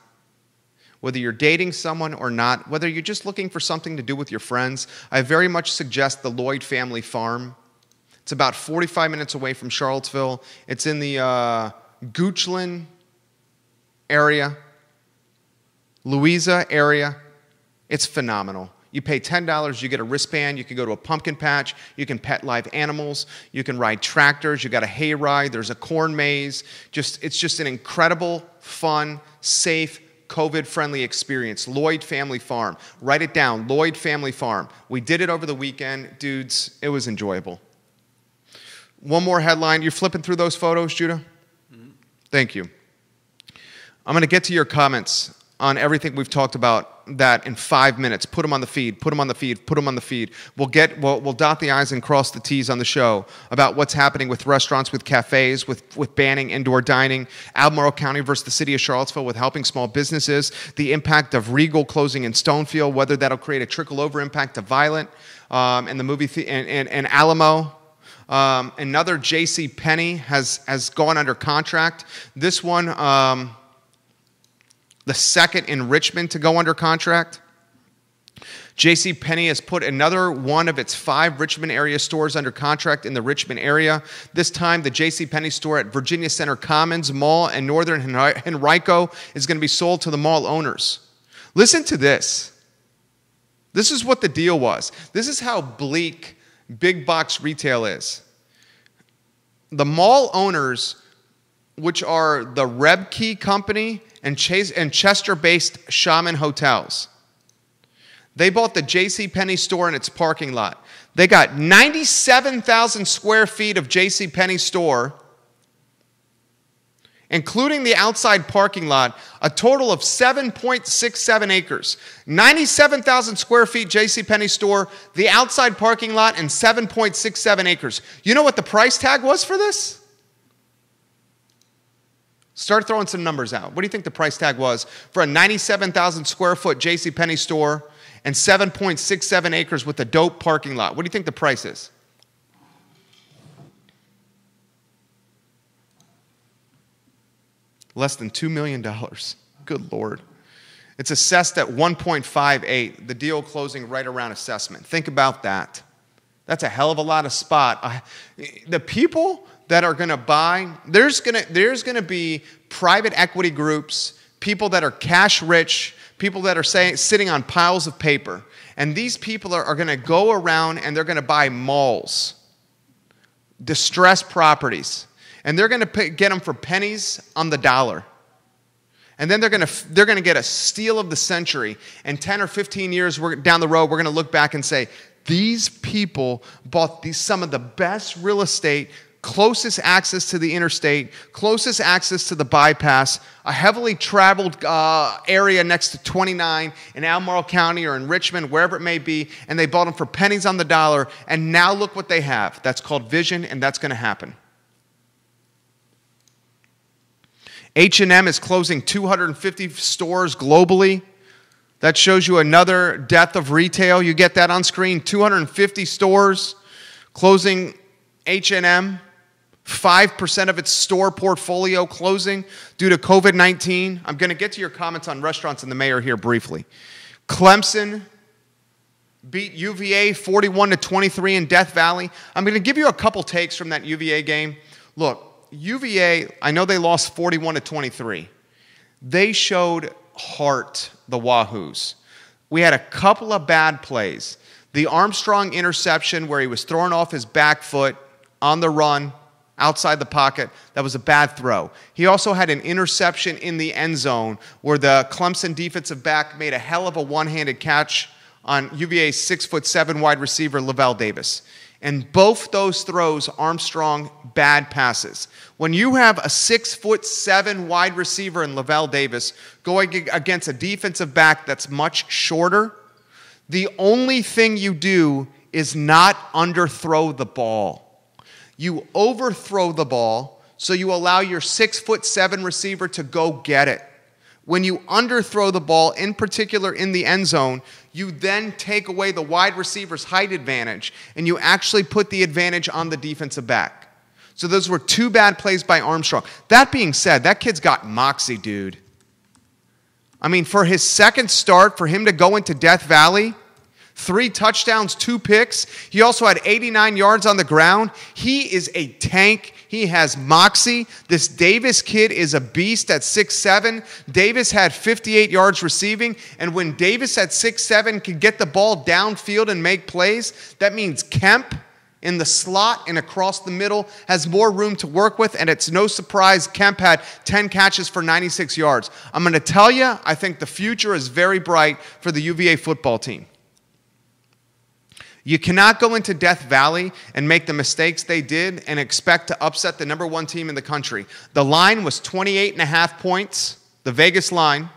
whether you're dating someone or not, whether you're just looking for something to do with your friends, I very much suggest the Lloyd Family Farm. It's about 45 minutes away from Charlottesville. It's in the uh, Goochland area, Louisa area. It's phenomenal. You pay $10, you get a wristband, you can go to a pumpkin patch, you can pet live animals, you can ride tractors, you got a hay ride, there's a corn maze. Just it's just an incredible, fun, safe, COVID friendly experience. Lloyd Family Farm. Write it down Lloyd Family Farm. We did it over the weekend. Dudes, it was enjoyable. One more headline. You're flipping through those photos, Judah? Thank you. I'm going to get to your comments on everything we've talked about that in five minutes. Put them on the feed, put them on the feed, put them on the feed. We'll, get, we'll, we'll dot the I's and cross the T's on the show about what's happening with restaurants, with cafes, with, with banning indoor dining, Albemarle County versus the city of Charlottesville with helping small businesses, the impact of Regal closing in Stonefield, whether that'll create a trickle over impact to Violet um, and the movie, and, and, and Alamo. Um, another J.C. Penney has, has gone under contract. This one, um, the second in Richmond to go under contract. J.C. Penney has put another one of its five Richmond area stores under contract in the Richmond area. This time, the J.C. Penney store at Virginia Center Commons Mall and Northern Henrico is going to be sold to the mall owners. Listen to this. This is what the deal was. This is how bleak big box retail is. The mall owners, which are the Rebkee Company and, Chase, and Chester based Shamin Hotels, they bought the J.C. Penney store in its parking lot. They got 97,000 square feet of J.C. Penney store, including the outside parking lot, a total of 7.67 acres. 97,000 square feet J.C. Penney store, the outside parking lot, and 7.67 acres. You know what the price tag was for this? Start throwing some numbers out. What do you think the price tag was for a 97,000 square foot J.C. Penney store and 7.67 acres with a dope parking lot? What do you think the price is? Less than $2 million. Good Lord. It's assessed at 1.58, the deal closing right around assessment. Think about that. That's a hell of a lot of spot. The people that are going to buy, there's going to there's going to be private equity groups, people that are cash rich, people that are saying, sitting on piles of paper, and these people are, are going to go around and they're going to buy malls, distressed properties, and they're going to get them for pennies on the dollar. And then they're going to they're going to get a steal of the century. And 10 or 15 years down the road, we're going to look back and say, these people bought these, some of the best real estate, closest access to the interstate, closest access to the bypass, a heavily traveled uh, area next to 29 in Albemarle County or in Richmond, wherever it may be, and they bought them for pennies on the dollar. And now look what they have. That's called vision, and that's going to happen. H&M is closing 250 stores globally. That shows you another death of retail. You get that on screen. 250 stores closing H&M. 5% of its store portfolio closing due to COVID-19. I'm going to get to your comments on restaurants and the mayor here briefly. Clemson beat UVA 41 to 23 in Death Valley. I'm going to give you a couple takes from that UVA game. Look, UVA, I know they lost 41 to 23. They showed heart, the Wahoos. We had a couple of bad plays. The Armstrong interception, where he was thrown off his back foot on the run outside the pocket, that was a bad throw. He also had an interception in the end zone where the Clemson defensive back made a hell of a one handed catch on UVA's six foot seven wide receiver, Lavel Davis. And both those throws, Armstrong, bad passes. When you have a six foot seven wide receiver in Lavel Davis going against a defensive back that's much shorter, the only thing you do is not underthrow the ball. You overthrow the ball, so you allow your six foot seven receiver to go get it. When you underthrow the ball, in particular in the end zone, you then take away the wide receiver's height advantage and you actually put the advantage on the defensive back. So those were two bad plays by Armstrong. That being said, that kid's got moxie, dude. I mean, for his second start, for him to go into Death Valley, three touchdowns, two picks. He also had 89 yards on the ground. He is a tank. He has moxie. This Davis kid is a beast at 6'7. Davis had 58 yards receiving. And when Davis at 6'7 can get the ball downfield and make plays, that means Kemp in the slot and across the middle has more room to work with, and it's no surprise Kemp had 10 catches for 96 yards. I'm going to tell you, I think the future is very bright for the UVA football team. You cannot go into Death Valley and make the mistakes they did and expect to upset the number one team in the country. The line was 28 and a half points, the Vegas line.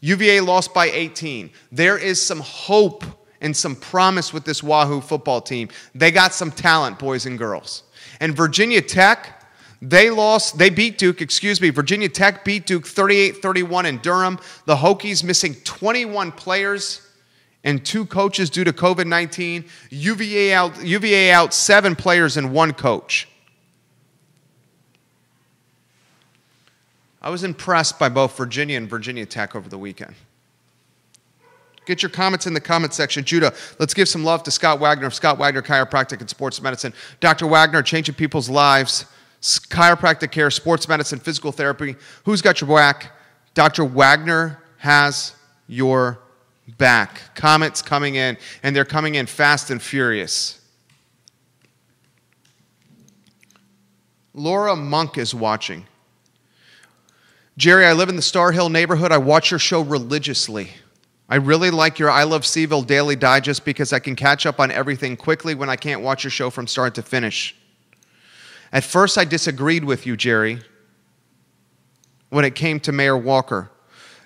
UVA lost by 18. There is some hope and some promise with this Wahoo football team. They got some talent, boys and girls. And Virginia Tech, they lost, they beat Duke, excuse me. Virginia Tech beat Duke 38 31 in Durham. The Hokies missing 21 players and two coaches due to COVID 19. UVA out, UVA out seven players and one coach. I was impressed by both Virginia and Virginia Tech over the weekend. Get your comments in the comment section. Judah, let's give some love to Scott Wagner of Scott Wagner Chiropractic and Sports Medicine. Dr. Wagner, changing people's lives, chiropractic care, sports medicine, physical therapy. Who's got your back? Dr. Wagner has your back. Comments coming in, and they're coming in fast and furious. Laura Monk is watching. Jerry, I live in the Starr Hill neighborhood. I watch your show religiously. I really like your I Love CVille Daily Digest because I can catch up on everything quickly when I can't watch your show from start to finish. At first, I disagreed with you, Jerry, when it came to Mayor Walker.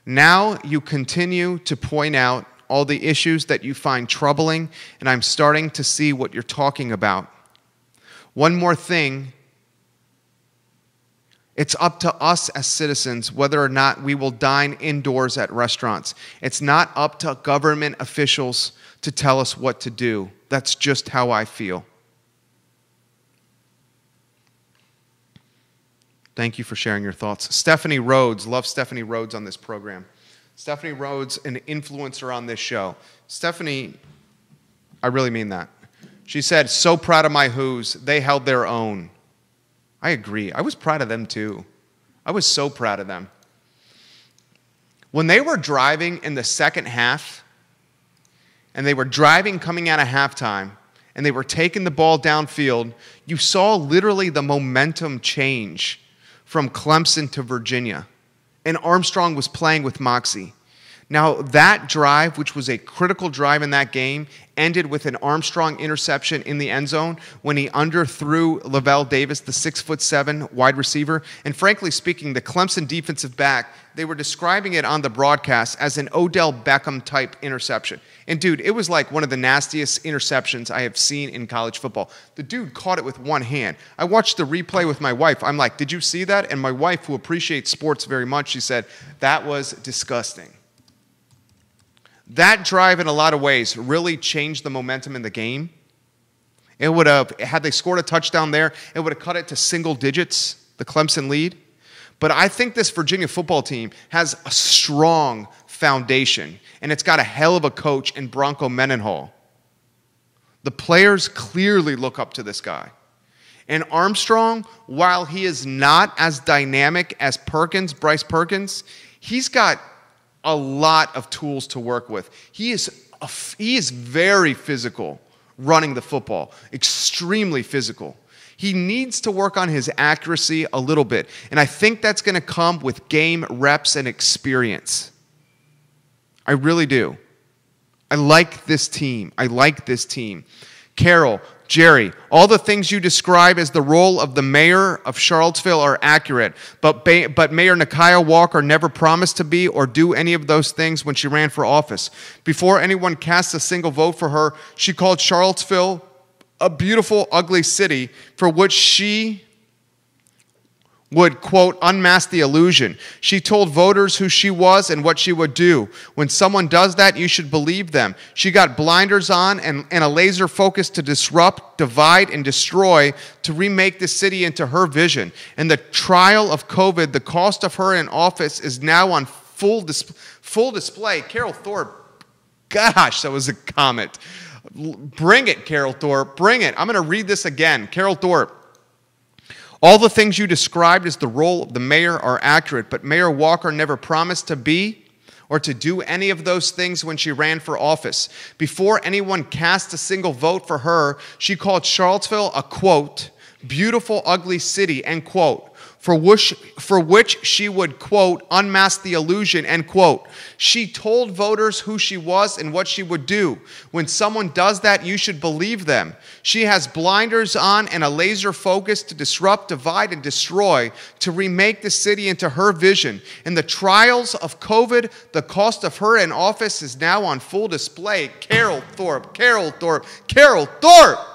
Now you continue to point out all the issues that you find troubling, and I'm starting to see what you're talking about. One more thing it's up to us as citizens whether or not we will dine indoors at restaurants. It's not up to government officials to tell us what to do. That's just how I feel. Thank you for sharing your thoughts. Stephanie Rhodes, love Stephanie Rhodes on this program. Stephanie Rhodes, an influencer on this show. Stephanie, I really mean that. She said, So proud of my Hoos. They held their own. I agree. I was proud of them too. I was so proud of them. When they were driving in the second half, and they were driving coming out of halftime, and they were taking the ball downfield, you saw literally the momentum change from Clemson to Virginia. And Armstrong was playing with Moxie. Now, that drive, which was a critical drive in that game, ended with an Armstrong interception in the end zone when he underthrew Lavel Davis, the six foot seven wide receiver. And frankly speaking, the Clemson defensive back, they were describing it on the broadcast as an Odell Beckham type interception. And dude, it was like one of the nastiest interceptions I have seen in college football. The dude caught it with one hand. I watched the replay with my wife. I'm like, did you see that? And my wife, who appreciates sports very much, she said, that was disgusting. That drive, in a lot of ways, really changed the momentum in the game. It would have, had they scored a touchdown there, it would have cut it to single digits, the Clemson lead. But I think this Virginia football team has a strong foundation, and it's got a hell of a coach in Bronco Mendenhall. The players clearly look up to this guy. And Armstrong, while he is not as dynamic as Perkins, Bryce Perkins, he's got a lot of tools to work with. He is, a, he is very physical running the football, extremely physical. He needs to work on his accuracy a little bit. And I think that's going to come with game reps and experience. I really do. I like this team. I like this team. Carol, Jerry, all the things you describe as the role of the mayor of Charlottesville are accurate, but, ba- but Mayor Nikuyah Walker never promised to be or do any of those things when she ran for office. Before anyone cast a single vote for her, she called Charlottesville a beautiful, ugly city for which she would, quote, unmask the illusion. She told voters who she was and what she would do. When someone does that, you should believe them. She got blinders on and, and a laser focus to disrupt, divide, and destroy to remake the city into her vision. And the trial of COVID, the cost of her in office is now on full, dis- full display. Carol Thorpe, gosh, that was a comment. Bring it, Carol Thorpe, bring it. I'm going to read this again. Carol Thorpe. All the things you described as the role of the mayor are accurate, but Mayor Walker never promised to be or to do any of those things when she ran for office. Before anyone cast a single vote for her, she called Charlottesville a quote, beautiful, ugly city, end quote for which, for which she would, quote, unmask the illusion, end quote. She told voters who she was and what she would do. When someone does that, you should believe them. She has blinders on and a laser focus to disrupt, divide, and destroy, to remake the city into her vision. In the trials of COVID, the cost of her in office is now on full display. Carol Thorpe, Carol Thorpe, Carol Thorpe!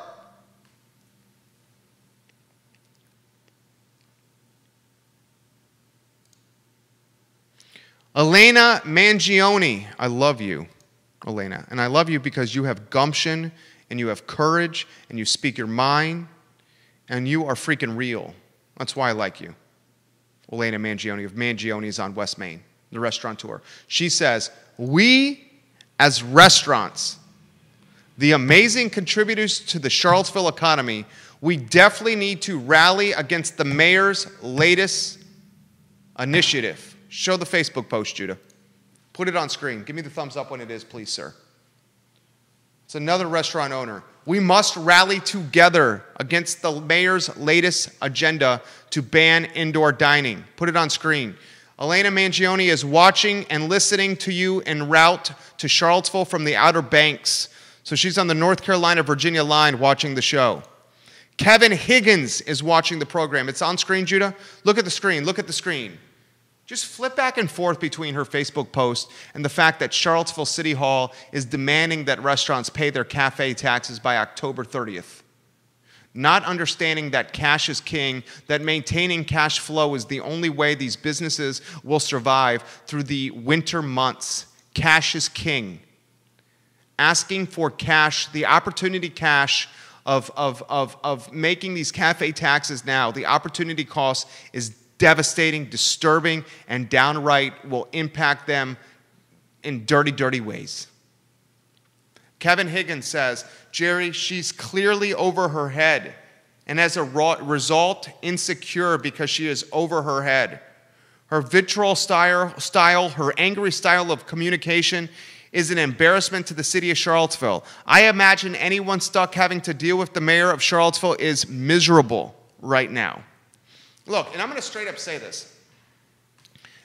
Elena Mangione, I love you, Elena. And I love you because you have gumption and you have courage and you speak your mind and you are freaking real. That's why I like you. Elena Mangione of Mangione's on West Main, the restaurateur. She says, We as restaurants, the amazing contributors to the Charlottesville economy, we definitely need to rally against the mayor's latest initiative. Show the Facebook post, Judah. Put it on screen. Give me the thumbs up when it is, please, sir. It's another restaurant owner. We must rally together against the mayor's latest agenda to ban indoor dining. Put it on screen. Elena Mangione is watching and listening to you en route to Charlottesville from the Outer Banks. So she's on the North Carolina Virginia line watching the show. Kevin Higgins is watching the program. It's on screen, Judah. Look at the screen. Look at the screen. Just flip back and forth between her Facebook post and the fact that Charlottesville City Hall is demanding that restaurants pay their cafe taxes by October 30th. Not understanding that cash is king, that maintaining cash flow is the only way these businesses will survive through the winter months. Cash is king. Asking for cash, the opportunity cash of, of, of, of making these cafe taxes now, the opportunity cost is devastating, disturbing, and downright will impact them in dirty, dirty ways. Kevin Higgins says, Jerry, she's clearly over her head, and as a result, insecure because she is over her head. Her vitriol style, style, her angry style of communication is an embarrassment to the city of Charlottesville. I imagine anyone stuck having to deal with the mayor of Charlottesville is miserable right now. Look, and I'm going to straight up say this.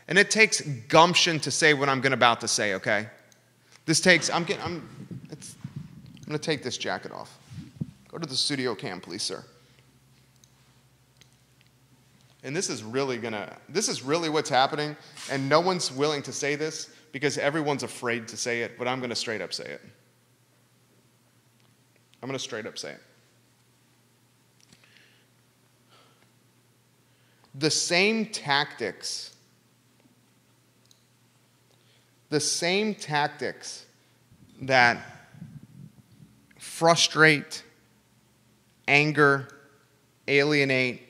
And it takes gumption to say what I'm going about to say, okay? This takes, I'm getting, I'm, I'm going to take this jacket off. Go to the studio cam, please, sir. And this is really going to, this is really what's happening. And no one's willing to say this because everyone's afraid to say it, but I'm going to straight up say it. I'm going to straight up say it. The same tactics, the same tactics that frustrate, anger, alienate,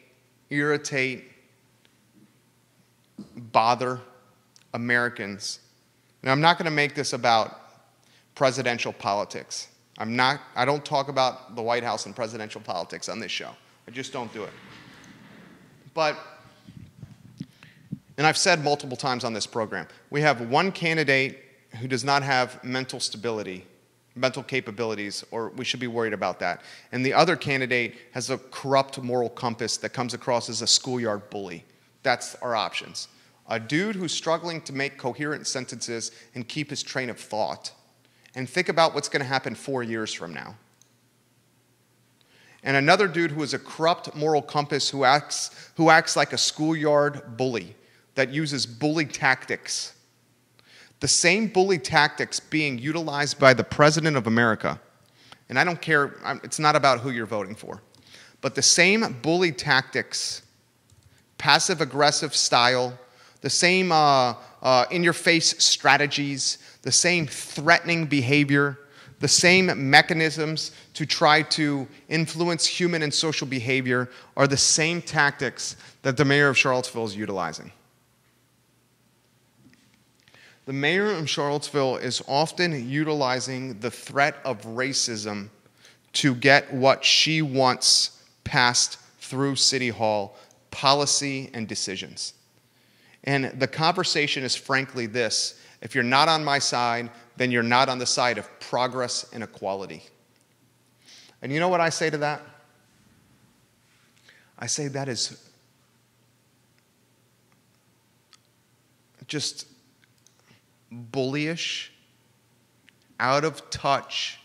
irritate, bother Americans. Now, I'm not going to make this about presidential politics. I'm not, I don't talk about the White House and presidential politics on this show. I just don't do it. But, and I've said multiple times on this program, we have one candidate who does not have mental stability, mental capabilities, or we should be worried about that. And the other candidate has a corrupt moral compass that comes across as a schoolyard bully. That's our options. A dude who's struggling to make coherent sentences and keep his train of thought. And think about what's going to happen four years from now and another dude who is a corrupt moral compass who acts, who acts like a schoolyard bully that uses bully tactics. The same bully tactics being utilized by the President of America. And I don't care, it's not about who you're voting for. But the same bully tactics, passive aggressive style, the same uh, uh, in your face strategies, the same threatening behavior, the same mechanisms to try to influence human and social behavior are the same tactics that the mayor of Charlottesville is utilizing. The mayor of Charlottesville is often utilizing the threat of racism to get what she wants passed through City Hall policy and decisions. And the conversation is frankly this If you're not on my side, then you're not on the side of progress and equality. And you know what I say to that? I say that is just bullyish, out of touch,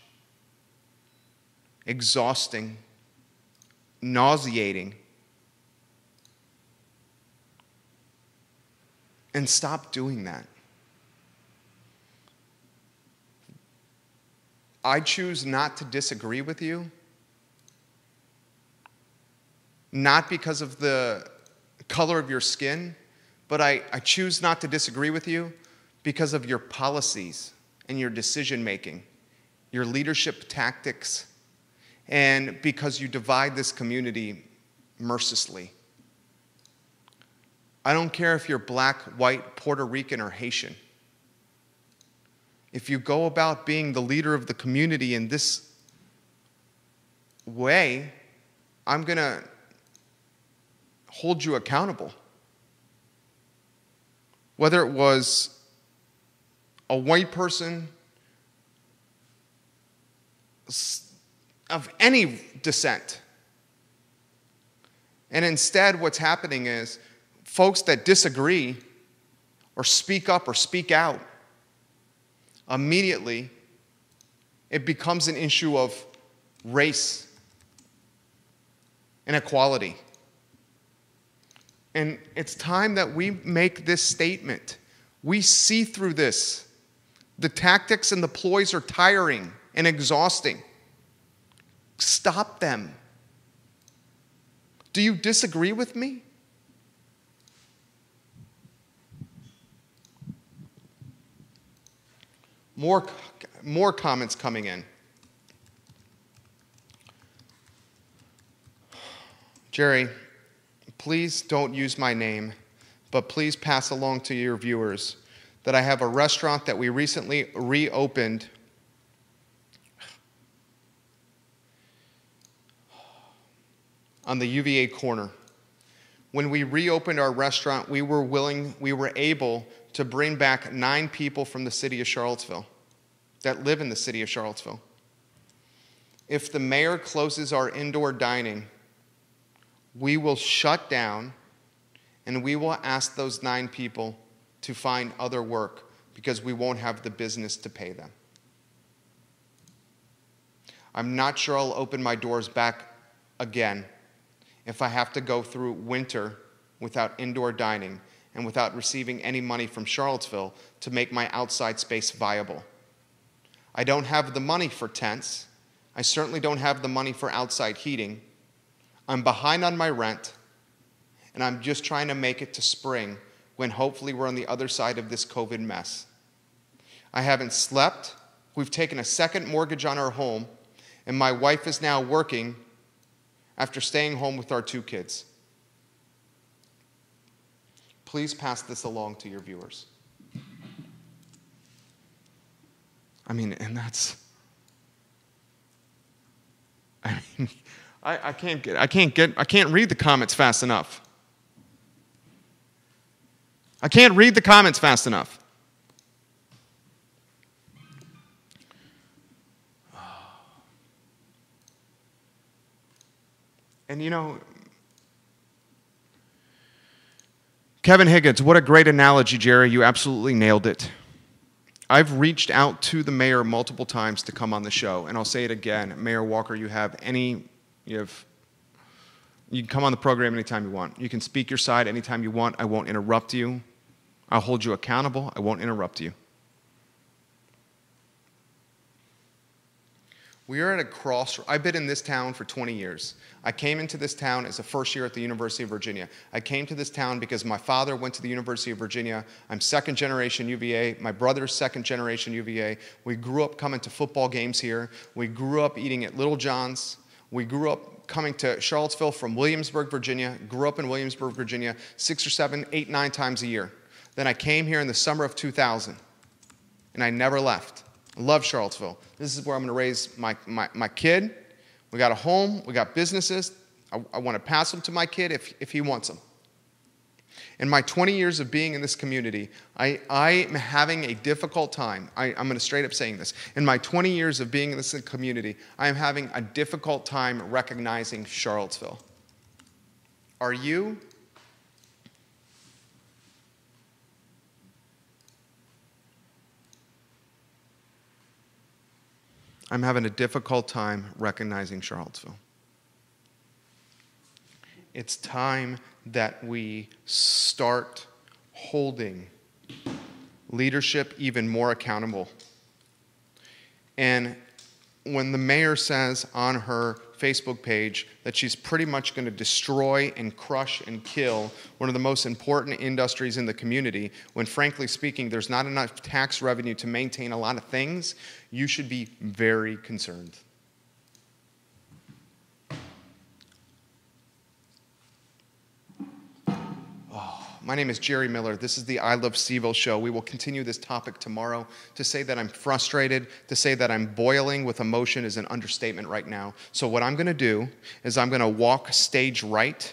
exhausting, nauseating. And stop doing that. I choose not to disagree with you, not because of the color of your skin, but I, I choose not to disagree with you because of your policies and your decision making, your leadership tactics, and because you divide this community mercilessly. I don't care if you're black, white, Puerto Rican, or Haitian if you go about being the leader of the community in this way, I'm going to hold you accountable. Whether it was a white person of any descent. And instead, what's happening is folks that disagree or speak up or speak out immediately it becomes an issue of race and equality. And it's time that we make this statement. We see through this. The tactics and the ploys are tiring and exhausting. Stop them. Do you disagree with me? More, more comments coming in. Jerry, please don't use my name, but please pass along to your viewers that I have a restaurant that we recently reopened. On the UVA corner. When we reopened our restaurant, we were willing, we were able to bring back nine people from the city of Charlottesville that live in the city of Charlottesville. If the mayor closes our indoor dining, we will shut down and we will ask those nine people to find other work because we won't have the business to pay them. I'm not sure I'll open my doors back again if I have to go through winter without indoor dining and without receiving any money from Charlottesville to make my outside space viable. I don't have the money for tents. I certainly don't have the money for outside heating. I'm behind on my rent, and I'm just trying to make it to spring when hopefully we're on the other side of this COVID mess. I haven't slept. We've taken a second mortgage on our home, and my wife is now working after staying home with our two kids. Please pass this along to your viewers. I mean, and that's. I mean, I, I can't get, I can't get, I can't read the comments fast enough. I can't read the comments fast enough. And you know, Kevin Higgins, what a great analogy, Jerry. You absolutely nailed it. I've reached out to the mayor multiple times to come on the show, and I'll say it again. Mayor Walker, you have any, you have, you can come on the program anytime you want. You can speak your side anytime you want. I won't interrupt you. I'll hold you accountable. I won't interrupt you. We are at a cross. I've been in this town for 20 years. I came into this town as a first year at the University of Virginia. I came to this town because my father went to the University of Virginia. I'm second generation UVA. My brother's second generation UVA. We grew up coming to football games here. We grew up eating at Little John's. We grew up coming to Charlottesville from Williamsburg, Virginia. Grew up in Williamsburg, Virginia, six or seven, eight, nine times a year. Then I came here in the summer of 2000, and I never left. Love Charlottesville. This is where I'm going to raise my, my, my kid. We got a home, we got businesses. I, I want to pass them to my kid if, if he wants them. In my 20 years of being in this community, I, I am having a difficult time. I, I'm going to straight up saying this. In my 20 years of being in this community, I am having a difficult time recognizing Charlottesville. Are you? I'm having a difficult time recognizing Charlottesville. It's time that we start holding leadership even more accountable. And when the mayor says on her Facebook page that she's pretty much going to destroy and crush and kill one of the most important industries in the community, when frankly speaking, there's not enough tax revenue to maintain a lot of things, you should be very concerned. Oh, my name is Jerry Miller. This is the I Love CVille show. We will continue this topic tomorrow. To say that I'm frustrated, to say that I'm boiling with emotion is an understatement right now. So, what I'm going to do is I'm going to walk stage right,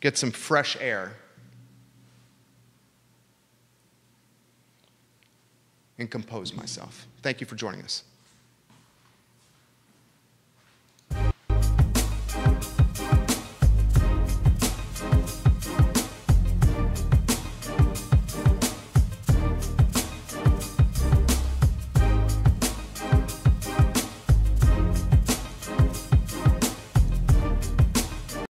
get some fresh air, and compose myself. Thank you for joining us.